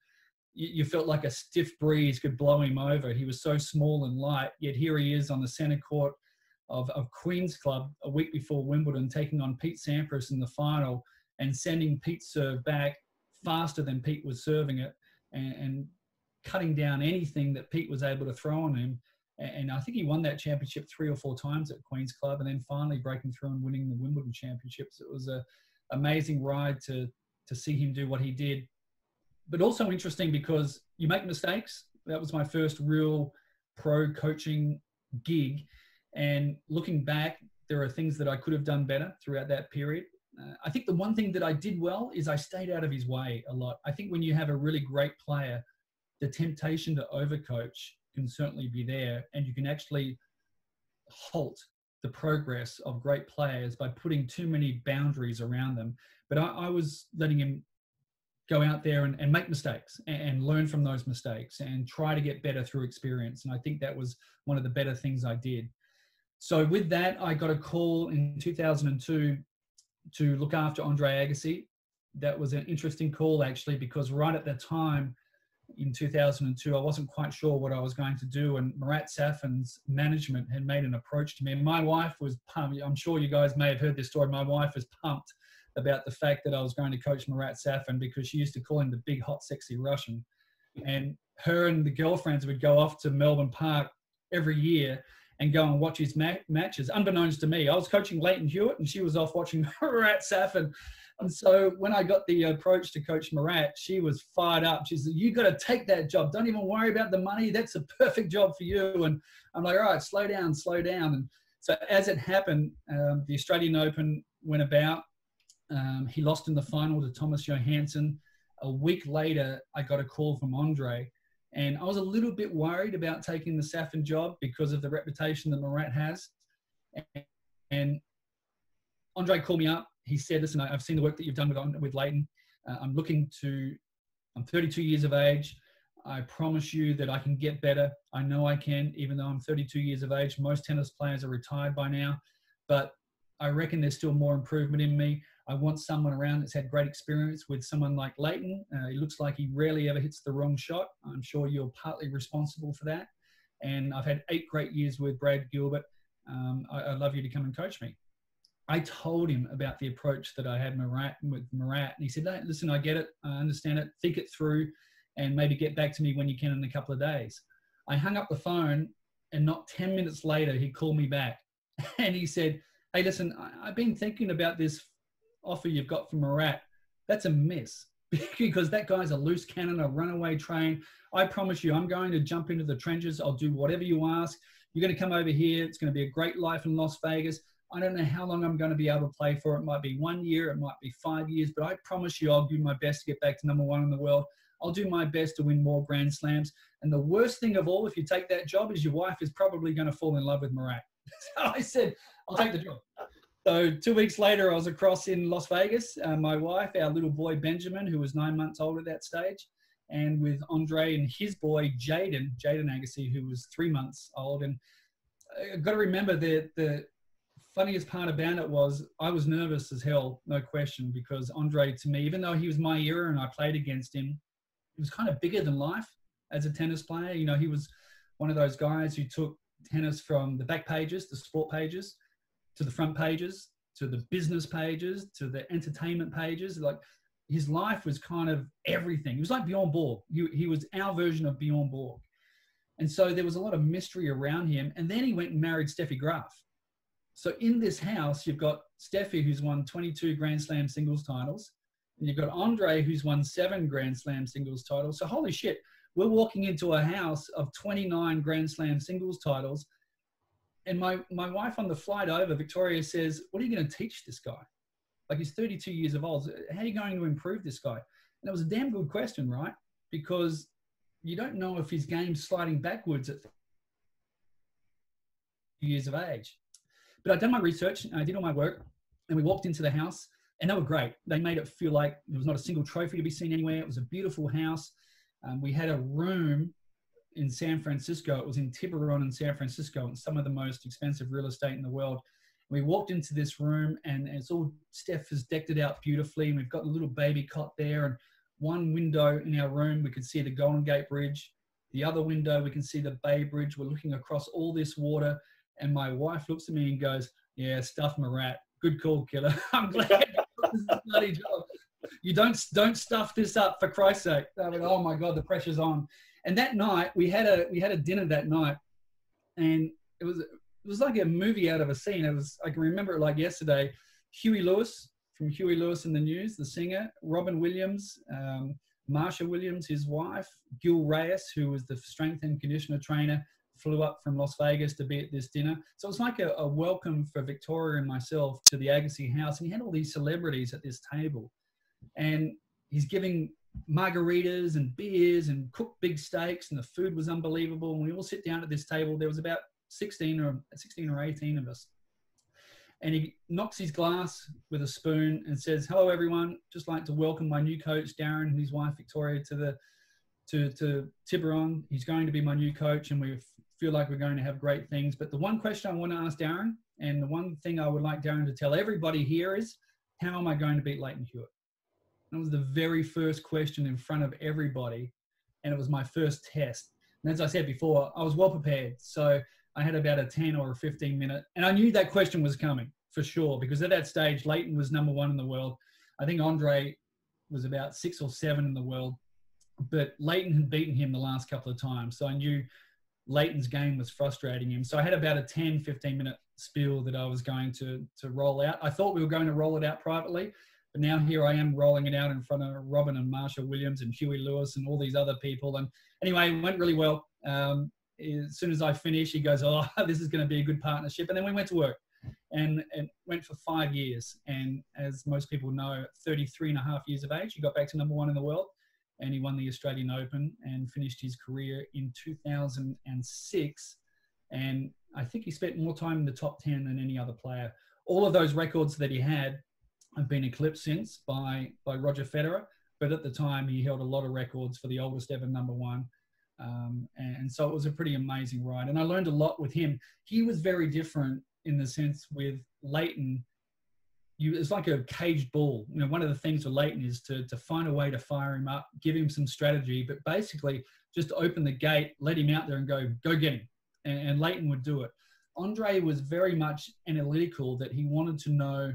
You, you, felt like a stiff breeze could blow him over. He was so small and light, yet here he is on the centre court of, of Queen's Club a week before Wimbledon, taking on Pete Sampras in the final and sending Pete's serve back faster than Pete was serving it and, and cutting down anything that Pete was able to throw on him and I think he won that championship three or four times at Queen's Club, and then finally breaking through and winning the Wimbledon championships. It was a amazing ride to to see him do what he did, but also interesting because you make mistakes. That was my first real pro coaching gig, and looking back, there are things that I could have done better throughout that period. Uh, I think the one thing that I did well is I stayed out of his way a lot. I think when you have a really great player, the temptation to overcoach can certainly be there, and you can actually halt the progress of great players by putting too many boundaries around them. But I, I was letting him go out there and, and make mistakes and, and, learn from those mistakes and try to get better through experience. And I think that was one of the better things I did. So with that, I got a call in 2002 to look after Andre Agassi. That was an interesting call actually because right at that time in 2002, I wasn't quite sure what I was going to do, and Marat Safin's management had made an approach to me. And my wife was pumped. I'm sure you guys may have heard this story. My wife was pumped about the fact that I was going to coach Marat Safin because she used to call him the big, hot, sexy Russian. And her and the girlfriends would go off to Melbourne Park every year and go and watch his ma- matches. Unbeknownst to me, I was coaching Lleyton Hewitt and she was off watching Marat Safin. And so when I got the approach to Coach Marat, she was fired up. She said, "You got to take that job. Don't even worry about the money. That's a perfect job for you." And I'm like, "All right, slow down, slow down." And so as it happened, um, the Australian Open went about. Um, he lost in the final to Thomas Johansson. A week later, I got a call from Andre, and I was a little bit worried about taking the Safin job because of the reputation that Marat has. And Andre called me up. He said, "Listen, I've seen the work that you've done with with Lleyton. Uh, I'm looking to. I'm 32 years of age. I promise you that I can get better. I know I can, even though I'm 32 years of age. Most tennis players are retired by now, but I reckon there's still more improvement in me. I want someone around that's had great experience with someone like Lleyton. Uh, he looks like he rarely ever hits the wrong shot. I'm sure you're partly responsible for that. And I've had eight great years with Brad Gilbert. Um, I, would love you to come and coach me. I told him about the approach that I had Marat, with Marat, and he said, "Listen, I get it, I understand it. Think it through, and maybe get back to me when you can in a couple of days." I hung up the phone, and not ten minutes later, he called me back, and he said, "Hey, listen, I, I've been thinking about this offer you've got from Marat. That's a mess." because that guy's a loose cannon, a runaway train. I promise you, I'm going to jump into the trenches. I'll do whatever you ask. You're going to come over here. It's going to be a great life in Las Vegas. I don't know how long I'm going to be able to play for. It might be one year, it might be five years, but I promise you I'll do my best to get back to number one in the world. I'll do my best to win more Grand Slams. And the worst thing of all, if you take that job, is your wife is probably going to fall in love with Marat. so I said, I'll take the job. So two weeks later, I was across in Las Vegas. Uh, my wife, our little boy Benjamin, who was nine months old at that stage, and with Andre and his boy Jaden, Jaden Agassi, who was three months old. And I've got to remember that the funniest part about it was I was nervous as hell, no question, because Andre, to me, even though he was my era and I played against him, he was kind of bigger than life as a tennis player. You know, he was one of those guys who took tennis from the back pages, the sport pages, to the front pages, to the business pages, to the entertainment pages. Like his life was kind of everything. He was like Bjorn Borg. He, he was our version of Bjorn Borg. And so there was a lot of mystery around him. And then he went and married Steffi Graf. So in this house, you've got Steffi, who's won 22 Grand Slam singles titles, and you've got Andre, who's won seven Grand Slam singles titles. So holy shit, we're walking into a house of 29 Grand Slam singles titles. And my, my wife on the flight over, Victoria says, what are you going to teach this guy? Like he's 32 years of old. How are you going to improve this guy? And it was a damn good question, right? Because you don't know if his game's sliding backwards at years of age. But I'd done my research, I did all my work, and we walked into the house, and they were great. They made it feel like there was not a single trophy to be seen anywhere. It was a beautiful house. Um, we had a room in San Francisco. It was in Tiburon in San Francisco, and some of the most expensive real estate in the world. We walked into this room, and it's all Steph has decked it out beautifully. And we've got a little baby cot there, and one window in our room we could see the Golden Gate Bridge. The other window we can see the Bay Bridge. We're looking across all this water, and my wife looks at me and goes, "Yeah, stuff Marat. Good call, killer. I'm glad bloody job. You don't don't stuff this up for Christ's sake." I went, "Oh my God, the pressure's on." And that night we had a we had a dinner that night, and it was it was like a movie out of a scene. It was I can remember it like yesterday. Huey Lewis from Huey Lewis and the News, the singer, Robin Williams, um, Marsha Williams, his wife, Gil Reyes, who was the strength and conditioner trainer, flew up from Las Vegas to be at this dinner. So it was like a, a welcome for Victoria and myself to the Agassi house. And he had all these celebrities at this table. And he's giving margaritas and beers and cooked big steaks, and the food was unbelievable. And we all sit down at this table. There was about 16 or 16 or 18 of us. And he knocks his glass with a spoon and says, "Hello, everyone. Just like to welcome my new coach, Darren, and his wife Victoria, to the to to Tiburon. He's going to be my new coach, and we feel like we're going to have great things. But the one question I want to ask Darren, and the one thing I would like Darren to tell everybody here is, how am I going to beat Lleyton Hewitt? That was the very first question in front of everybody, and it was my first test. And as I said before, I was well prepared. So I had about a 10 or a 15 minute, and I knew that question was coming for sure because at that stage, Lleyton was number one in the world. I think Andre was about six or seven in the world, but Lleyton had beaten him the last couple of times. So I knew Lleyton's game was frustrating him. So I had about a 10, 15 minute spiel that I was going to, to roll out. I thought we were going to roll it out privately, but now here I am rolling it out in front of Robin and Marsha Williams and Huey Lewis and all these other people. And anyway, it went really well. Um, as soon as I finished, he goes, Oh, this is going to be a good partnership. And then we went to work and it went for five years. And as most people know, 33 and a half years of age, he got back to number one in the world and he won the Australian Open and finished his career in 2006. And I think he spent more time in the top 10 than any other player. All of those records that he had have been eclipsed since by, by Roger Federer, but at the time he held a lot of records for the oldest ever number one. Um, and so it was a pretty amazing ride. And I learned a lot with him. He was very different in the sense with Lleyton. you it's like a caged bull. You know, one of the things with Lleyton is to to find a way to fire him up, give him some strategy, but basically just open the gate, let him out there and go, go get him. And, and Lleyton would do it. Andre was very much analytical that he wanted to know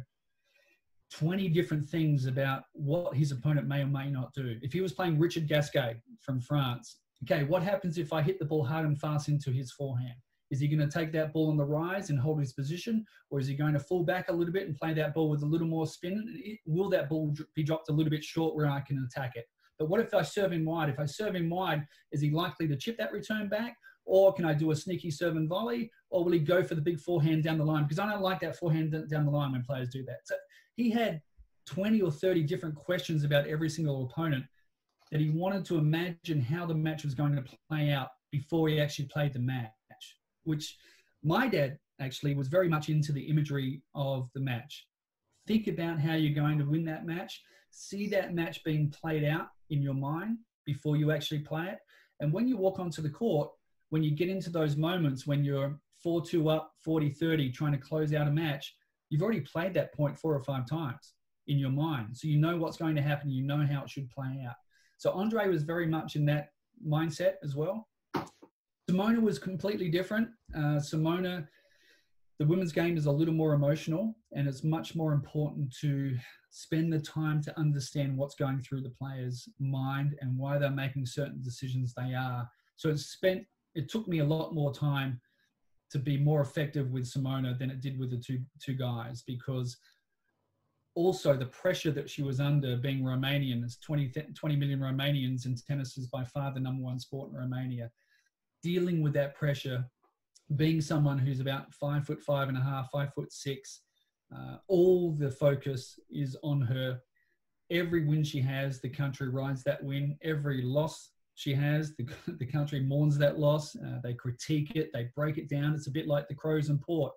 20 different things about what his opponent may or may not do. If he was playing Richard Gasquet from France, okay, what happens if I hit the ball hard and fast into his forehand? Is he going to take that ball on the rise and hold his position, or is he going to fall back a little bit and play that ball with a little more spin? Will that ball be dropped a little bit short where I can attack it? But what if I serve him wide? If I serve him wide, is he likely to chip that return back? Or can I do a sneaky serve and volley? Or will he go for the big forehand down the line? Because I don't like that forehand down the line when players do that. So he had 20 or 30 different questions about every single opponent that he wanted to imagine how the match was going to play out before he actually played the match which my dad actually was very much into the imagery of the match. Think about how you're going to win that match. See that match being played out in your mind before you actually play it. And when you walk onto the court, when you get into those moments when you're 4 2 up, 40 30, trying to close out a match, you've already played that point four or five times in your mind. So you know what's going to happen, you know how it should play out. So Andre was very much in that mindset as well. Simona was completely different. Uh, Simona, the women's game is a little more emotional, and it's much more important to spend the time to understand what's going through the player's mind and why they're making certain decisions they are. So it spent. It took me a lot more time to be more effective with Simona than it did with the two two guys because also the pressure that she was under being Romanian, there's 20, 20 million Romanians and tennis is by far the number one sport in Romania dealing with that pressure, being someone who's about five foot five and a half, five foot six, uh, all the focus is on her. Every win she has, the country rides that win. Every loss she has, the, the country mourns that loss. Uh, they critique it, they break it down. It's a bit like the Crows and Port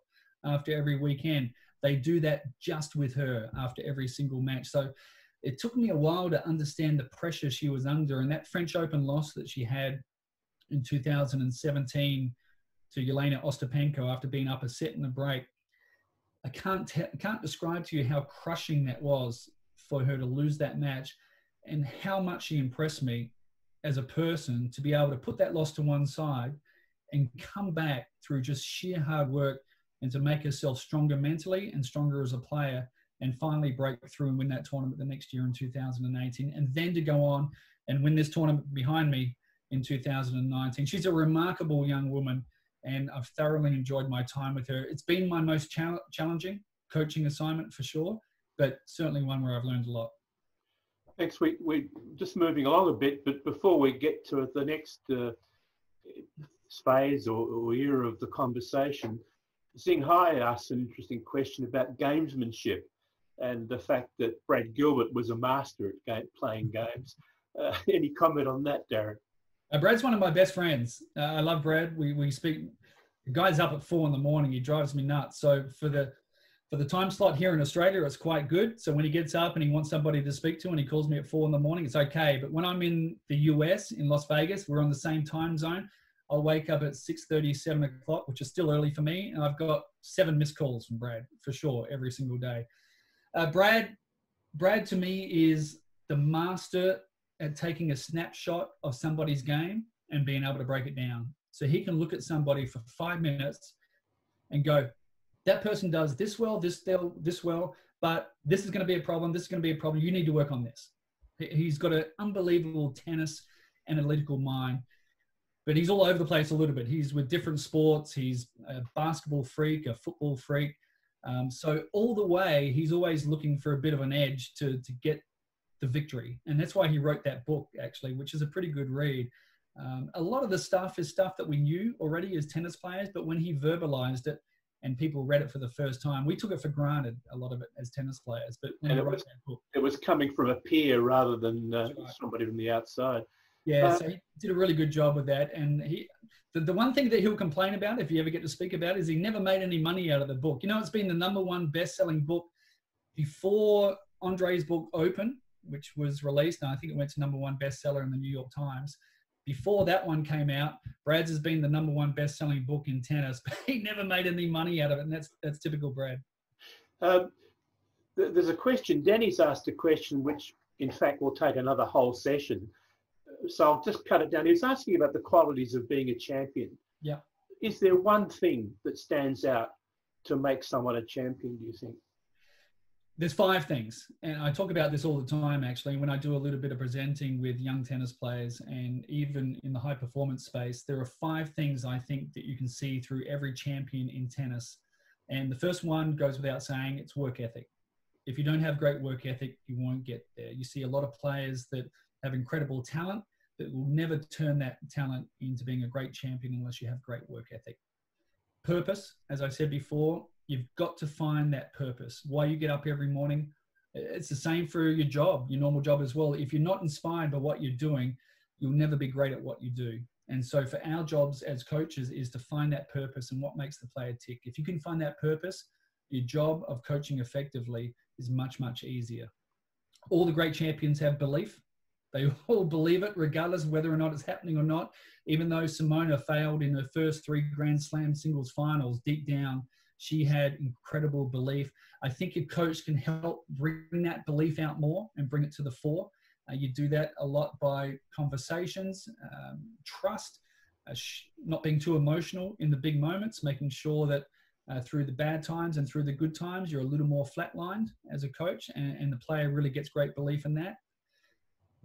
after every weekend. They do that just with her after every single match. So it took me a while to understand the pressure she was under. And that French Open loss that she had in 2017 to Jelena Ostapenko after being up a set in the break. I can't te- can't describe to you how crushing that was for her to lose that match, and how much she impressed me as a person to be able to put that loss to one side and come back through just sheer hard work and to make herself stronger mentally and stronger as a player and finally break through and win that tournament the next year in 2018 and then to go on and win this tournament behind me in 2019. She's a remarkable young woman, and I've thoroughly enjoyed my time with her. It's been my most challenging coaching assignment for sure, but certainly one where I've learned a lot. Thanks. We, we're just moving along a bit, but before we get to the next uh, phase or, or era of the conversation, Xing Hai asked an interesting question about gamesmanship and the fact that Brad Gilbert was a master at game, playing games. Uh, any comment on that, Darren? Uh, Brad's one of my best friends. Uh, I love Brad. We we speak. The guy's up at four in the morning. He drives me nuts. So for the for the time slot here in Australia, it's quite good. So when he gets up and he wants somebody to speak to, and he calls me at four in the morning, it's okay. But when I'm in the US in Las Vegas, we're on the same time zone. I'll wake up at 6:30, 7 o'clock, which is still early for me, and I've got seven missed calls from Brad for sure every single day. Uh, Brad, Brad to me is the master at taking a snapshot of somebody's game and being able to break it down. So he can look at somebody for five minutes and go, that person does this well, this this well, but this is going to be a problem. This is going to be a problem. You need to work on this. He's got an unbelievable tennis analytical mind, but he's all over the place a little bit. He's with different sports. He's a basketball freak, a football freak. Um, so all the way, he's always looking for a bit of an edge to to get the victory, and that's why he wrote that book actually, which is a pretty good read. Um, a lot of the stuff is stuff that we knew already as tennis players, but when he verbalized it and people read it for the first time, we took it for granted, a lot of it as tennis players. But when it was, book, it was coming from a peer rather than uh, right. somebody from the outside. Yeah, uh, so he did a really good job with that. And he, the, the one thing that he'll complain about, if you ever get to speak about, is he never made any money out of the book. You know, it's been the number one best selling book before Andre's book Open, which was released. And I think it went to number one bestseller in the New York Times before that one came out, Brad's has been the number one best-selling book in tennis, but he never made any money out of it, and that's that's typical Brad. Um, there's a question. Danny's asked a question, which in fact will take another whole session. So I'll just cut it down. He's asking about the qualities of being a champion. Yeah. Is there one thing that stands out to make someone a champion? Do you think? There's five things and i talk about this all the time actually when i do a little bit of presenting with young tennis players and even in the high performance space there are five things i think that you can see through every champion in tennis. And the first one goes without saying it's work ethic. If you don't have great work ethic you won't get there. You see a lot of players that have incredible talent that will never turn that talent into being a great champion unless you have great work ethic. Purpose as i said before You've got to find that purpose. Why you get up every morning. It's the same for your job, your normal job as well. If you're not inspired by what you're doing, you'll never be great at what you do. And so for our jobs as coaches is to find that purpose and what makes the player tick. If you can find that purpose, your job of coaching effectively is much, much easier. All the great champions have belief. They all believe it, regardless of whether or not it's happening or not. Even though Simona failed in her first three Grand Slam singles finals, deep down, she had incredible belief. I think your coach can help bring that belief out more and bring it to the fore. Uh, you do that a lot by conversations, um, trust, uh, sh- not being too emotional in the big moments, making sure that uh, through the bad times and through the good times, you're a little more flatlined as a coach, and, and the player really gets great belief in that.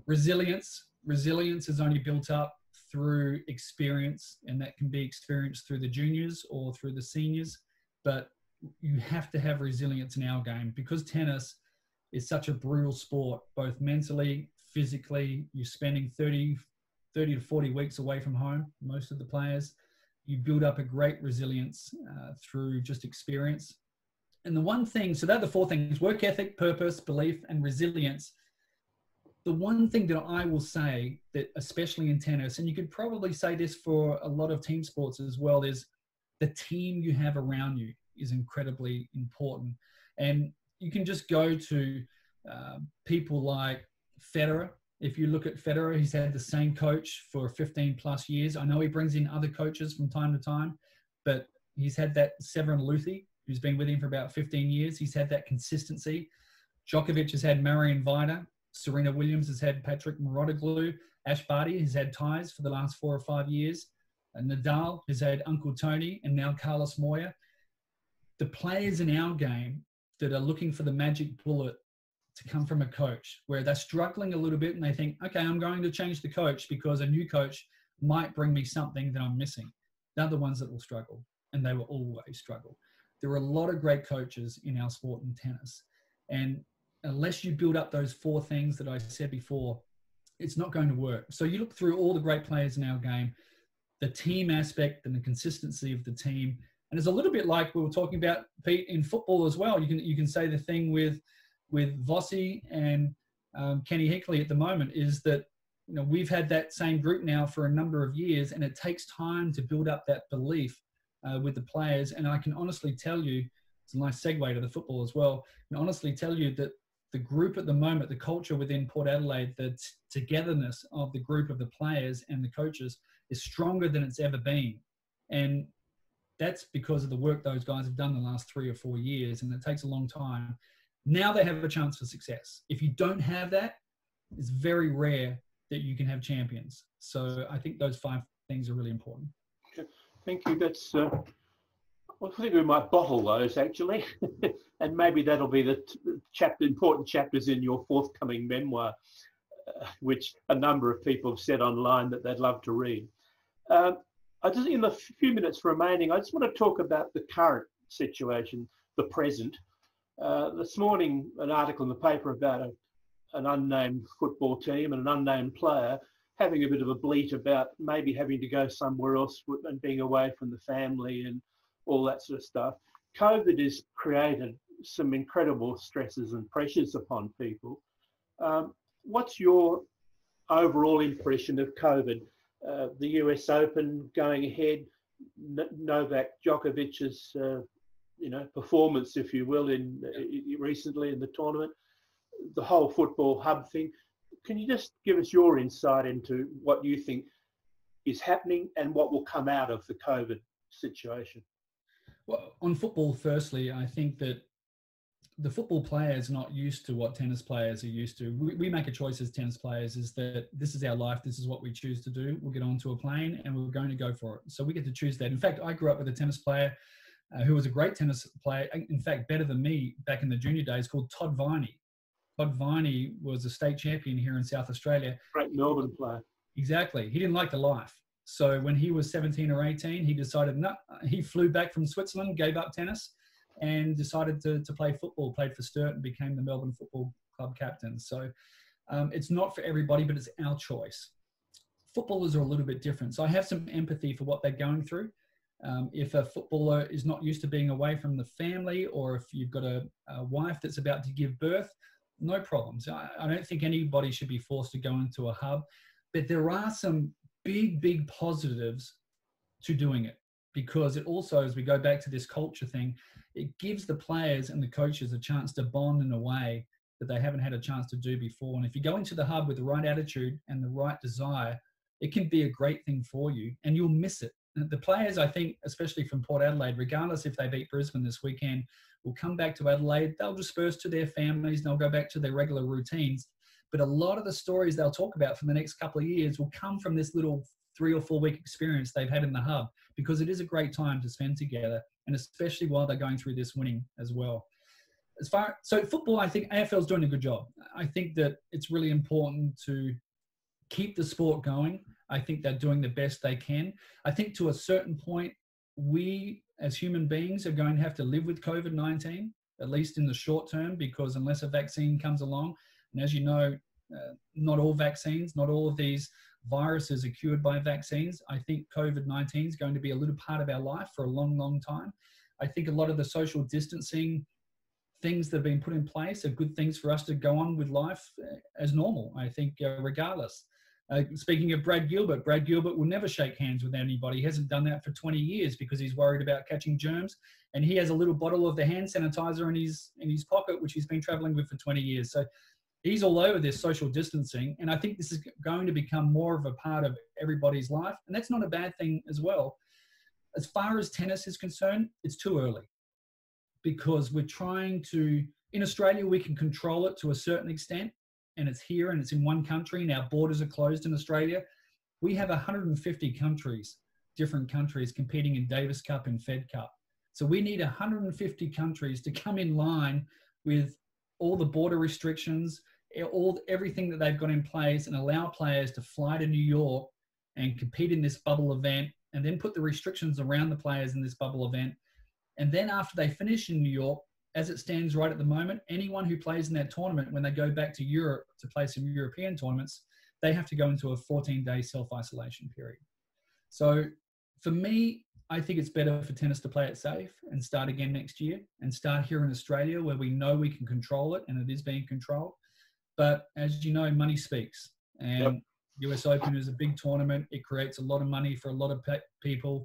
Resilience. Resilience is only built up through experience, and that can be experienced through the juniors or through the seniors but you have to have resilience in our game because tennis is such a brutal sport, both mentally, physically. You're spending 30, 30 to 40 weeks away from home, most of the players. You build up a great resilience uh, through just experience. And the one thing, so they're the four things work ethic, purpose, belief, and resilience. The one thing that I will say that, especially in tennis, and you could probably say this for a lot of team sports as well, is the team you have around you is incredibly important. And you can just go to uh, people like Federer. If you look at Federer, he's had the same coach for 15 plus years. I know he brings in other coaches from time to time, but he's had that Severin Luthi, who's been with him for about 15 years. He's had that consistency. Djokovic has had Marian Vajda. Serena Williams has had Patrick Mouratoglou. Ash Barty has had ties for the last four or five years. Nadal has had Uncle Tony and now Carlos Moya. The players in our game that are looking for the magic bullet to come from a coach, where they're struggling a little bit and they think, okay, I'm going to change the coach because a new coach might bring me something that I'm missing. They're the ones that will struggle, and they will always struggle. There are a lot of great coaches in our sport in tennis. And unless you build up those four things that I said before, it's not going to work. So you look through all the great players in our game, the team aspect and the consistency of the team. And it's a little bit like we were talking about Pete in football as well. You can you can say the thing with with Vossi and um, Kenny Hinkley at the moment is that you know we've had that same group now for a number of years, and it takes time to build up that belief uh, with the players. And I can honestly tell you, it's a nice segue to the football as well. Can honestly tell you that the group at the moment, the culture within Port Adelaide, the t- togetherness of the group of the players and the coaches is stronger than it's ever been. And that's because of the work those guys have done the last three or four years, and it takes a long time. Now they have a chance for success. If you don't have that, it's very rare that you can have champions. So I think those five things are really important. Thank you. That's. Uh, I think we might bottle those actually, and maybe that'll be the chapter, important chapters in your forthcoming memoir, uh, which a number of people have said online that they'd love to read. Um, I just, in the few minutes remaining, I just want to talk about the current situation, the present. Uh, this morning, an article in the paper about a, an unnamed football team and an unnamed player having a bit of a bleat about maybe having to go somewhere else and being away from the family and all that sort of stuff. COVID has created some incredible stresses and pressures upon people. Um, what's your overall impression of COVID? Uh, the US Open going ahead, Novak Djokovic's uh, you know performance, if you will, in uh, recently in the tournament, the whole football hub thing. Can you just give us your insight into what you think is happening and what will come out of the COVID situation? Well, on football, firstly, I think that the football players are not used to what tennis players are used to. We, we, make a choice as tennis players is that this is our life, this is what we choose to do. We'll get onto a plane and we're going to go for it. So we get to choose that. In fact, I grew up with a tennis player uh, who was a great tennis player, in fact, better than me back in the junior days, called Todd Viney. Todd Viney was a state champion here in South Australia. Great Melbourne player. Exactly. He didn't like the life. So when he was 17 or 18, he decided, no, he flew back from Switzerland, gave up tennis, and decided to, to play football, played for Sturt and became the Melbourne Football Club captain. So um, it's not for everybody, but it's our choice. Footballers are a little bit different. So I have some empathy for what they're going through. Um, if a footballer is not used to being away from the family, or if you've got a, a wife that's about to give birth, no problems. I, I don't think anybody should be forced to go into a hub, but there are some big, big positives to doing it because it also, as we go back to this culture thing, it gives the players and the coaches a chance to bond in a way that they haven't had a chance to do before. And if you go into the hub with the right attitude and the right desire, it can be a great thing for you and you'll miss it. The players, I think, especially from Port Adelaide, regardless if they beat Brisbane this weekend, will come back to Adelaide. They'll disperse to their families and they'll go back to their regular routines. But a lot of the stories they'll talk about for the next couple of years will come from this little three or four week experience they've had in the hub because it is a great time to spend together and especially while they're going through this winning as well. As far so football i think afl is doing a good job. I think that it's really important to keep the sport going. I think they're doing the best they can. I think to a certain point we as human beings are going to have to live with covid-19 at least in the short term because unless a vaccine comes along and as you know uh, not all vaccines, not all of these viruses are cured by vaccines. I think COVID 19 is going to be a little part of our life for a long, long time. I think a lot of the social distancing things that have been put in place are good things for us to go on with life uh, as normal, I think, uh, regardless. Uh, speaking of Brad Gilbert, Brad Gilbert will never shake hands with anybody. He hasn't done that for 20 years because he's worried about catching germs. And he has a little bottle of the hand sanitizer in his in his pocket, which he's been traveling with for 20 years. So he's all over this social distancing. And I think this is going to become more of a part of everybody's life. And that's not a bad thing as well. As far as tennis is concerned, it's too early because we're trying to, in Australia, we can control it to a certain extent. And it's here and it's in one country, and our borders are closed in Australia. We have 150 countries, different countries competing in Davis Cup and Fed Cup. So we need 150 countries to come in line with all the border restrictions, all everything that they've got in place and allow players to fly to New York and compete in this bubble event and then put the restrictions around the players in this bubble event. And then after they finish in New York, as it stands right at the moment, anyone who plays in that tournament, when they go back to Europe to play some European tournaments, they have to go into a 14 day self isolation period. So for me, I think it's better for tennis to play it safe and start again next year and start here in Australia where we know we can control it and it is being controlled. But as you know, money speaks. And yep. US Open is a big tournament. It creates a lot of money for a lot of pe- people,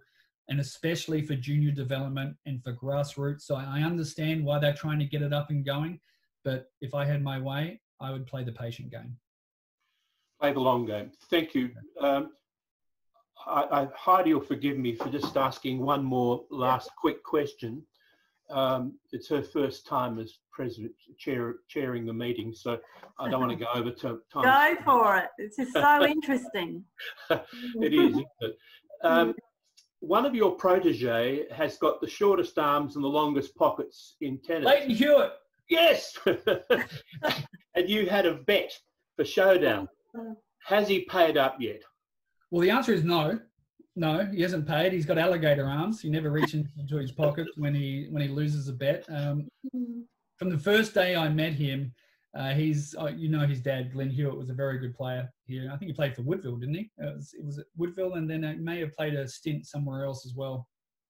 and especially for junior development and for grassroots. So I understand why they're trying to get it up and going. But if I had my way, I would play the patient game. Play the long game. Thank you. Um, I, I, Heidi will forgive me for just asking one more last quick question. Um, it's her first time as president, chair, chairing the meeting, so I don't want to go over to time. Go for it. This is so interesting. it is, it? Um, one of your protege has got the shortest arms and the longest pockets in tennis. Lleyton Hewitt. Yes. and you had a bet for Showdown. Has he paid up yet? Well, the answer is no. No, he hasn't paid. He's got alligator arms. He never reaches into his pocket when he when he loses a bet. Um, from the first day I met him, uh, he's uh, you know his dad Glenn Hewitt was a very good player here. I think he played for Woodville, didn't he? It was, it was Woodville, and then he may have played a stint somewhere else as well.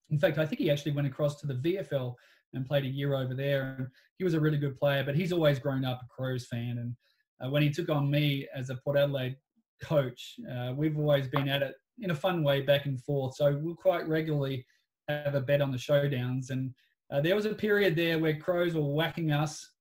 In fact, I think he actually went across to the VFL and played a year over there. And he was a really good player, but he's always grown up a Crows fan. And uh, when he took on me as a Port Adelaide coach, uh, we've always been at it in a fun way back and forth. So we'll quite regularly have a bet on the showdowns. And uh, there was a period there where Crows were whacking us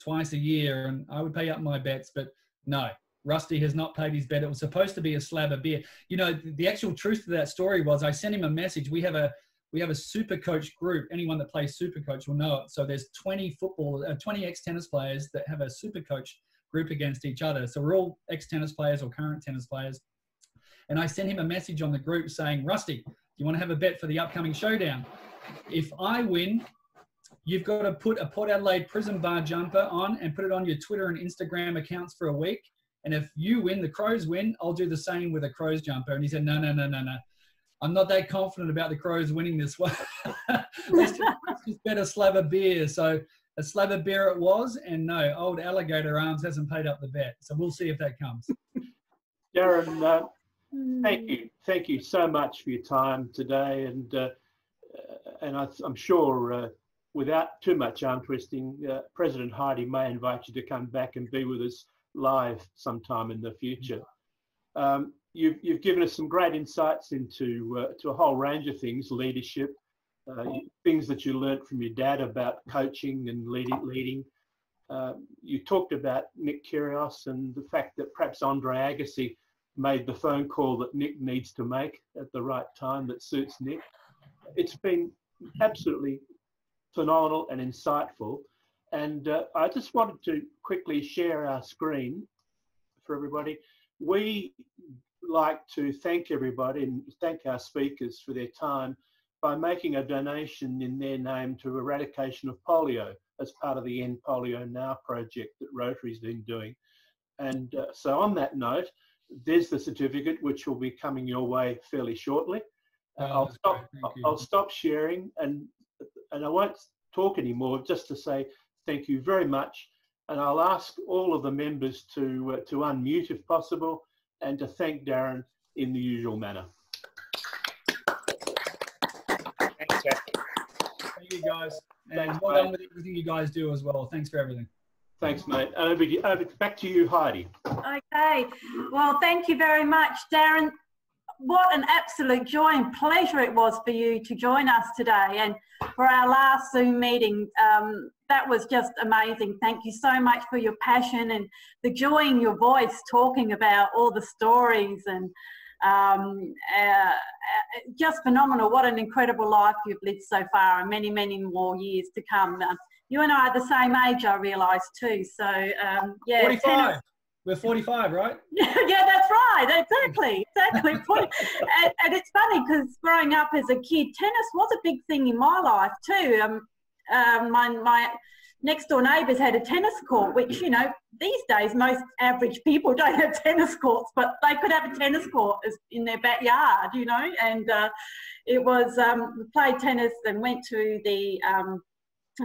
twice a year, and I would pay up my bets, but no. Rusty has not paid his bet. It was supposed to be a slab of beer. You know, the actual truth of that story was I sent him a message. We have a we have a super coach group. Anyone that plays super coach will know it. So there's 20 football, uh, 20 ex tennis players that have a super coach group against each other. So we're all ex tennis players or current tennis players. And I sent him a message on the group saying, Rusty, do you want to have a bet for the upcoming showdown? If I win, you've got to put a Port Adelaide prison bar jumper on and put it on your Twitter and Instagram accounts for a week. And if you win, the Crows win, I'll do the same with a Crows jumper. And he said, no, no, no, no, no. I'm not that confident about the Crows winning this one. let's, just, let's just bet a slab of beer. So a slab of beer it was, and no, old Alligator Arms hasn't paid up the bet. So we'll see if that comes. Darren, uh, thank you, thank you so much for your time today, and uh, and I, am sure uh, without too much arm twisting, uh, President Heidi may invite you to come back and be with us live sometime in the future. Um, you've, you've given us some great insights into uh, to a whole range of things, leadership, uh, things that you learnt from your dad about coaching and leading. leading. Uh, you talked about Nick Kyrgios and the fact that perhaps Andre Agassi made the phone call that Nick needs to make at the right time that suits Nick. It's been absolutely phenomenal and insightful. And uh, I just wanted to quickly share our screen for everybody. We like to thank everybody and thank our speakers for their time by making a donation in their name to eradication of polio as part of the End Polio Now project that Rotary's been doing. And uh, so on that note, there's the certificate which will be coming your way fairly shortly. Uh, oh, I'll stop. I'll stop sharing and and I won't talk anymore. Just to say thank you very much, and I'll ask all of the members to uh, to unmute if possible, and to thank Darren in the usual manner. Thanks, Jack. Thank you, guys. And Thanks, well mate. done with everything you guys do as well. Thanks for everything. Thanks, mate. Over, over, back to you, Heidi. Okay. Well, thank you very much, Darren. What an absolute joy and pleasure it was for you to join us today. And for our last Zoom meeting, um, that was just amazing. Thank you so much for your passion and the joy in your voice talking about all the stories and um, uh, just phenomenal. What an incredible life you've lived so far and many, many more years to come. You and I are the same age, I realise too. So, um, yeah. 45. Tennis. We're 45, right? yeah, that's right. Exactly. Exactly. and, and, it's funny because growing up as a kid, tennis was a big thing in my life too. Um, um, my, my next door neighbours had a tennis court, which, you know, these days most average people don't have tennis courts, but they could have a tennis court in their backyard, you know. And uh, it was, um, we played tennis and went to the um,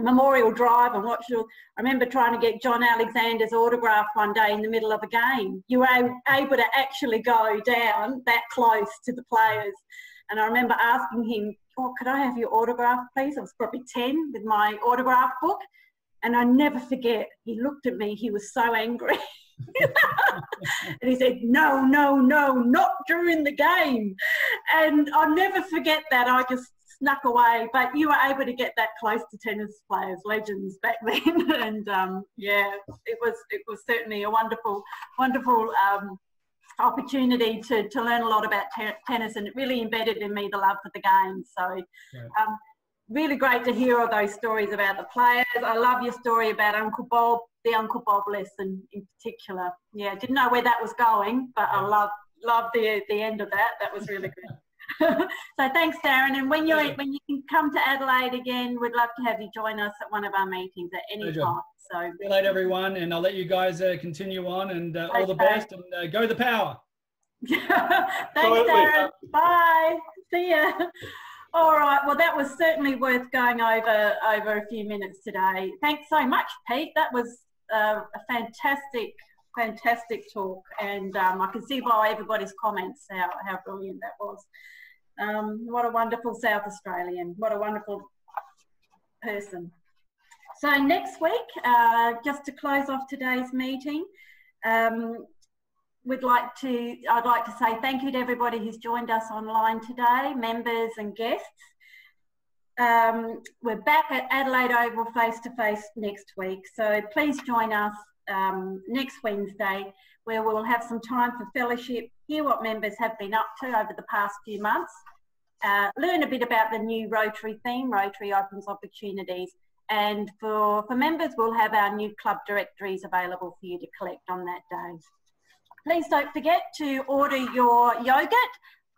Memorial Drive and watched. I remember trying to get John Alexander's autograph one day in the middle of a game. You were able to actually go down that close to the players. And I remember asking him, oh, could I have your autograph, please? I was probably 10 with my autograph book. And I never forget, he looked at me, he was so angry. and he said, No, no, no, not during the game. And I'll never forget that. I just snuck away, but you were able to get that close to tennis players, legends back then. and um, yeah, it was it was certainly a wonderful, wonderful um, opportunity to, to learn a lot about tennis and it really embedded in me the love for the game. So um, really great to hear all those stories about the players. I love your story about Uncle Bob, the Uncle Bob lesson in particular. Yeah, didn't know where that was going, but I love love the the end of that. That was really good. so thanks, Darren. And when you when you can come to Adelaide again, we'd love to have you join us at one of our meetings at any Pleasure. time. So see you later, everyone, and I'll let you guys uh, continue on and uh, all the best and uh, go the power. thanks, Darren. Bye. See ya. All right. Well, that was certainly worth going over over a few minutes today. Thanks so much, Pete. That was uh, a fantastic, fantastic talk, and um, I can see by everybody's comments how how brilliant that was. Um, what a wonderful South Australian. What a wonderful person. So next week, uh, just to close off today's meeting, um, we'd like to, I'd like to say thank you to everybody who's joined us online today, members and guests. Um, we're back at Adelaide Oval face to face next week, so please join us um, next Wednesday where we'll have some time for fellowship, hear what members have been up to over the past few months, uh, learn a bit about the new Rotary theme, Rotary Opens Opportunities, and for, for members we'll have our new club directories available for you to collect on that day. Please don't forget to order your yogurt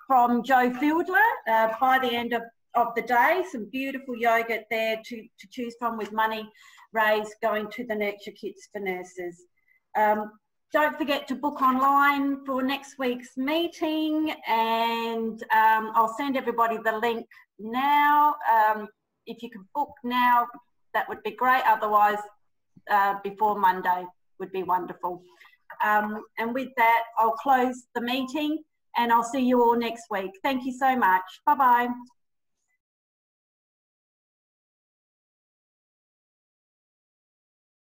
from Joe Fieldler uh, by the end of, of the day. Some beautiful yogurt there to, to choose from with money raised going to the Nurture Kits for Nurses. Um, don't forget to book online for next week's meeting and um, I'll send everybody the link now. Um, if you can book now, that would be great. Otherwise, uh, before Monday would be wonderful. Um, and with that, I'll close the meeting and I'll see you all next week. Thank you so much. Bye-bye.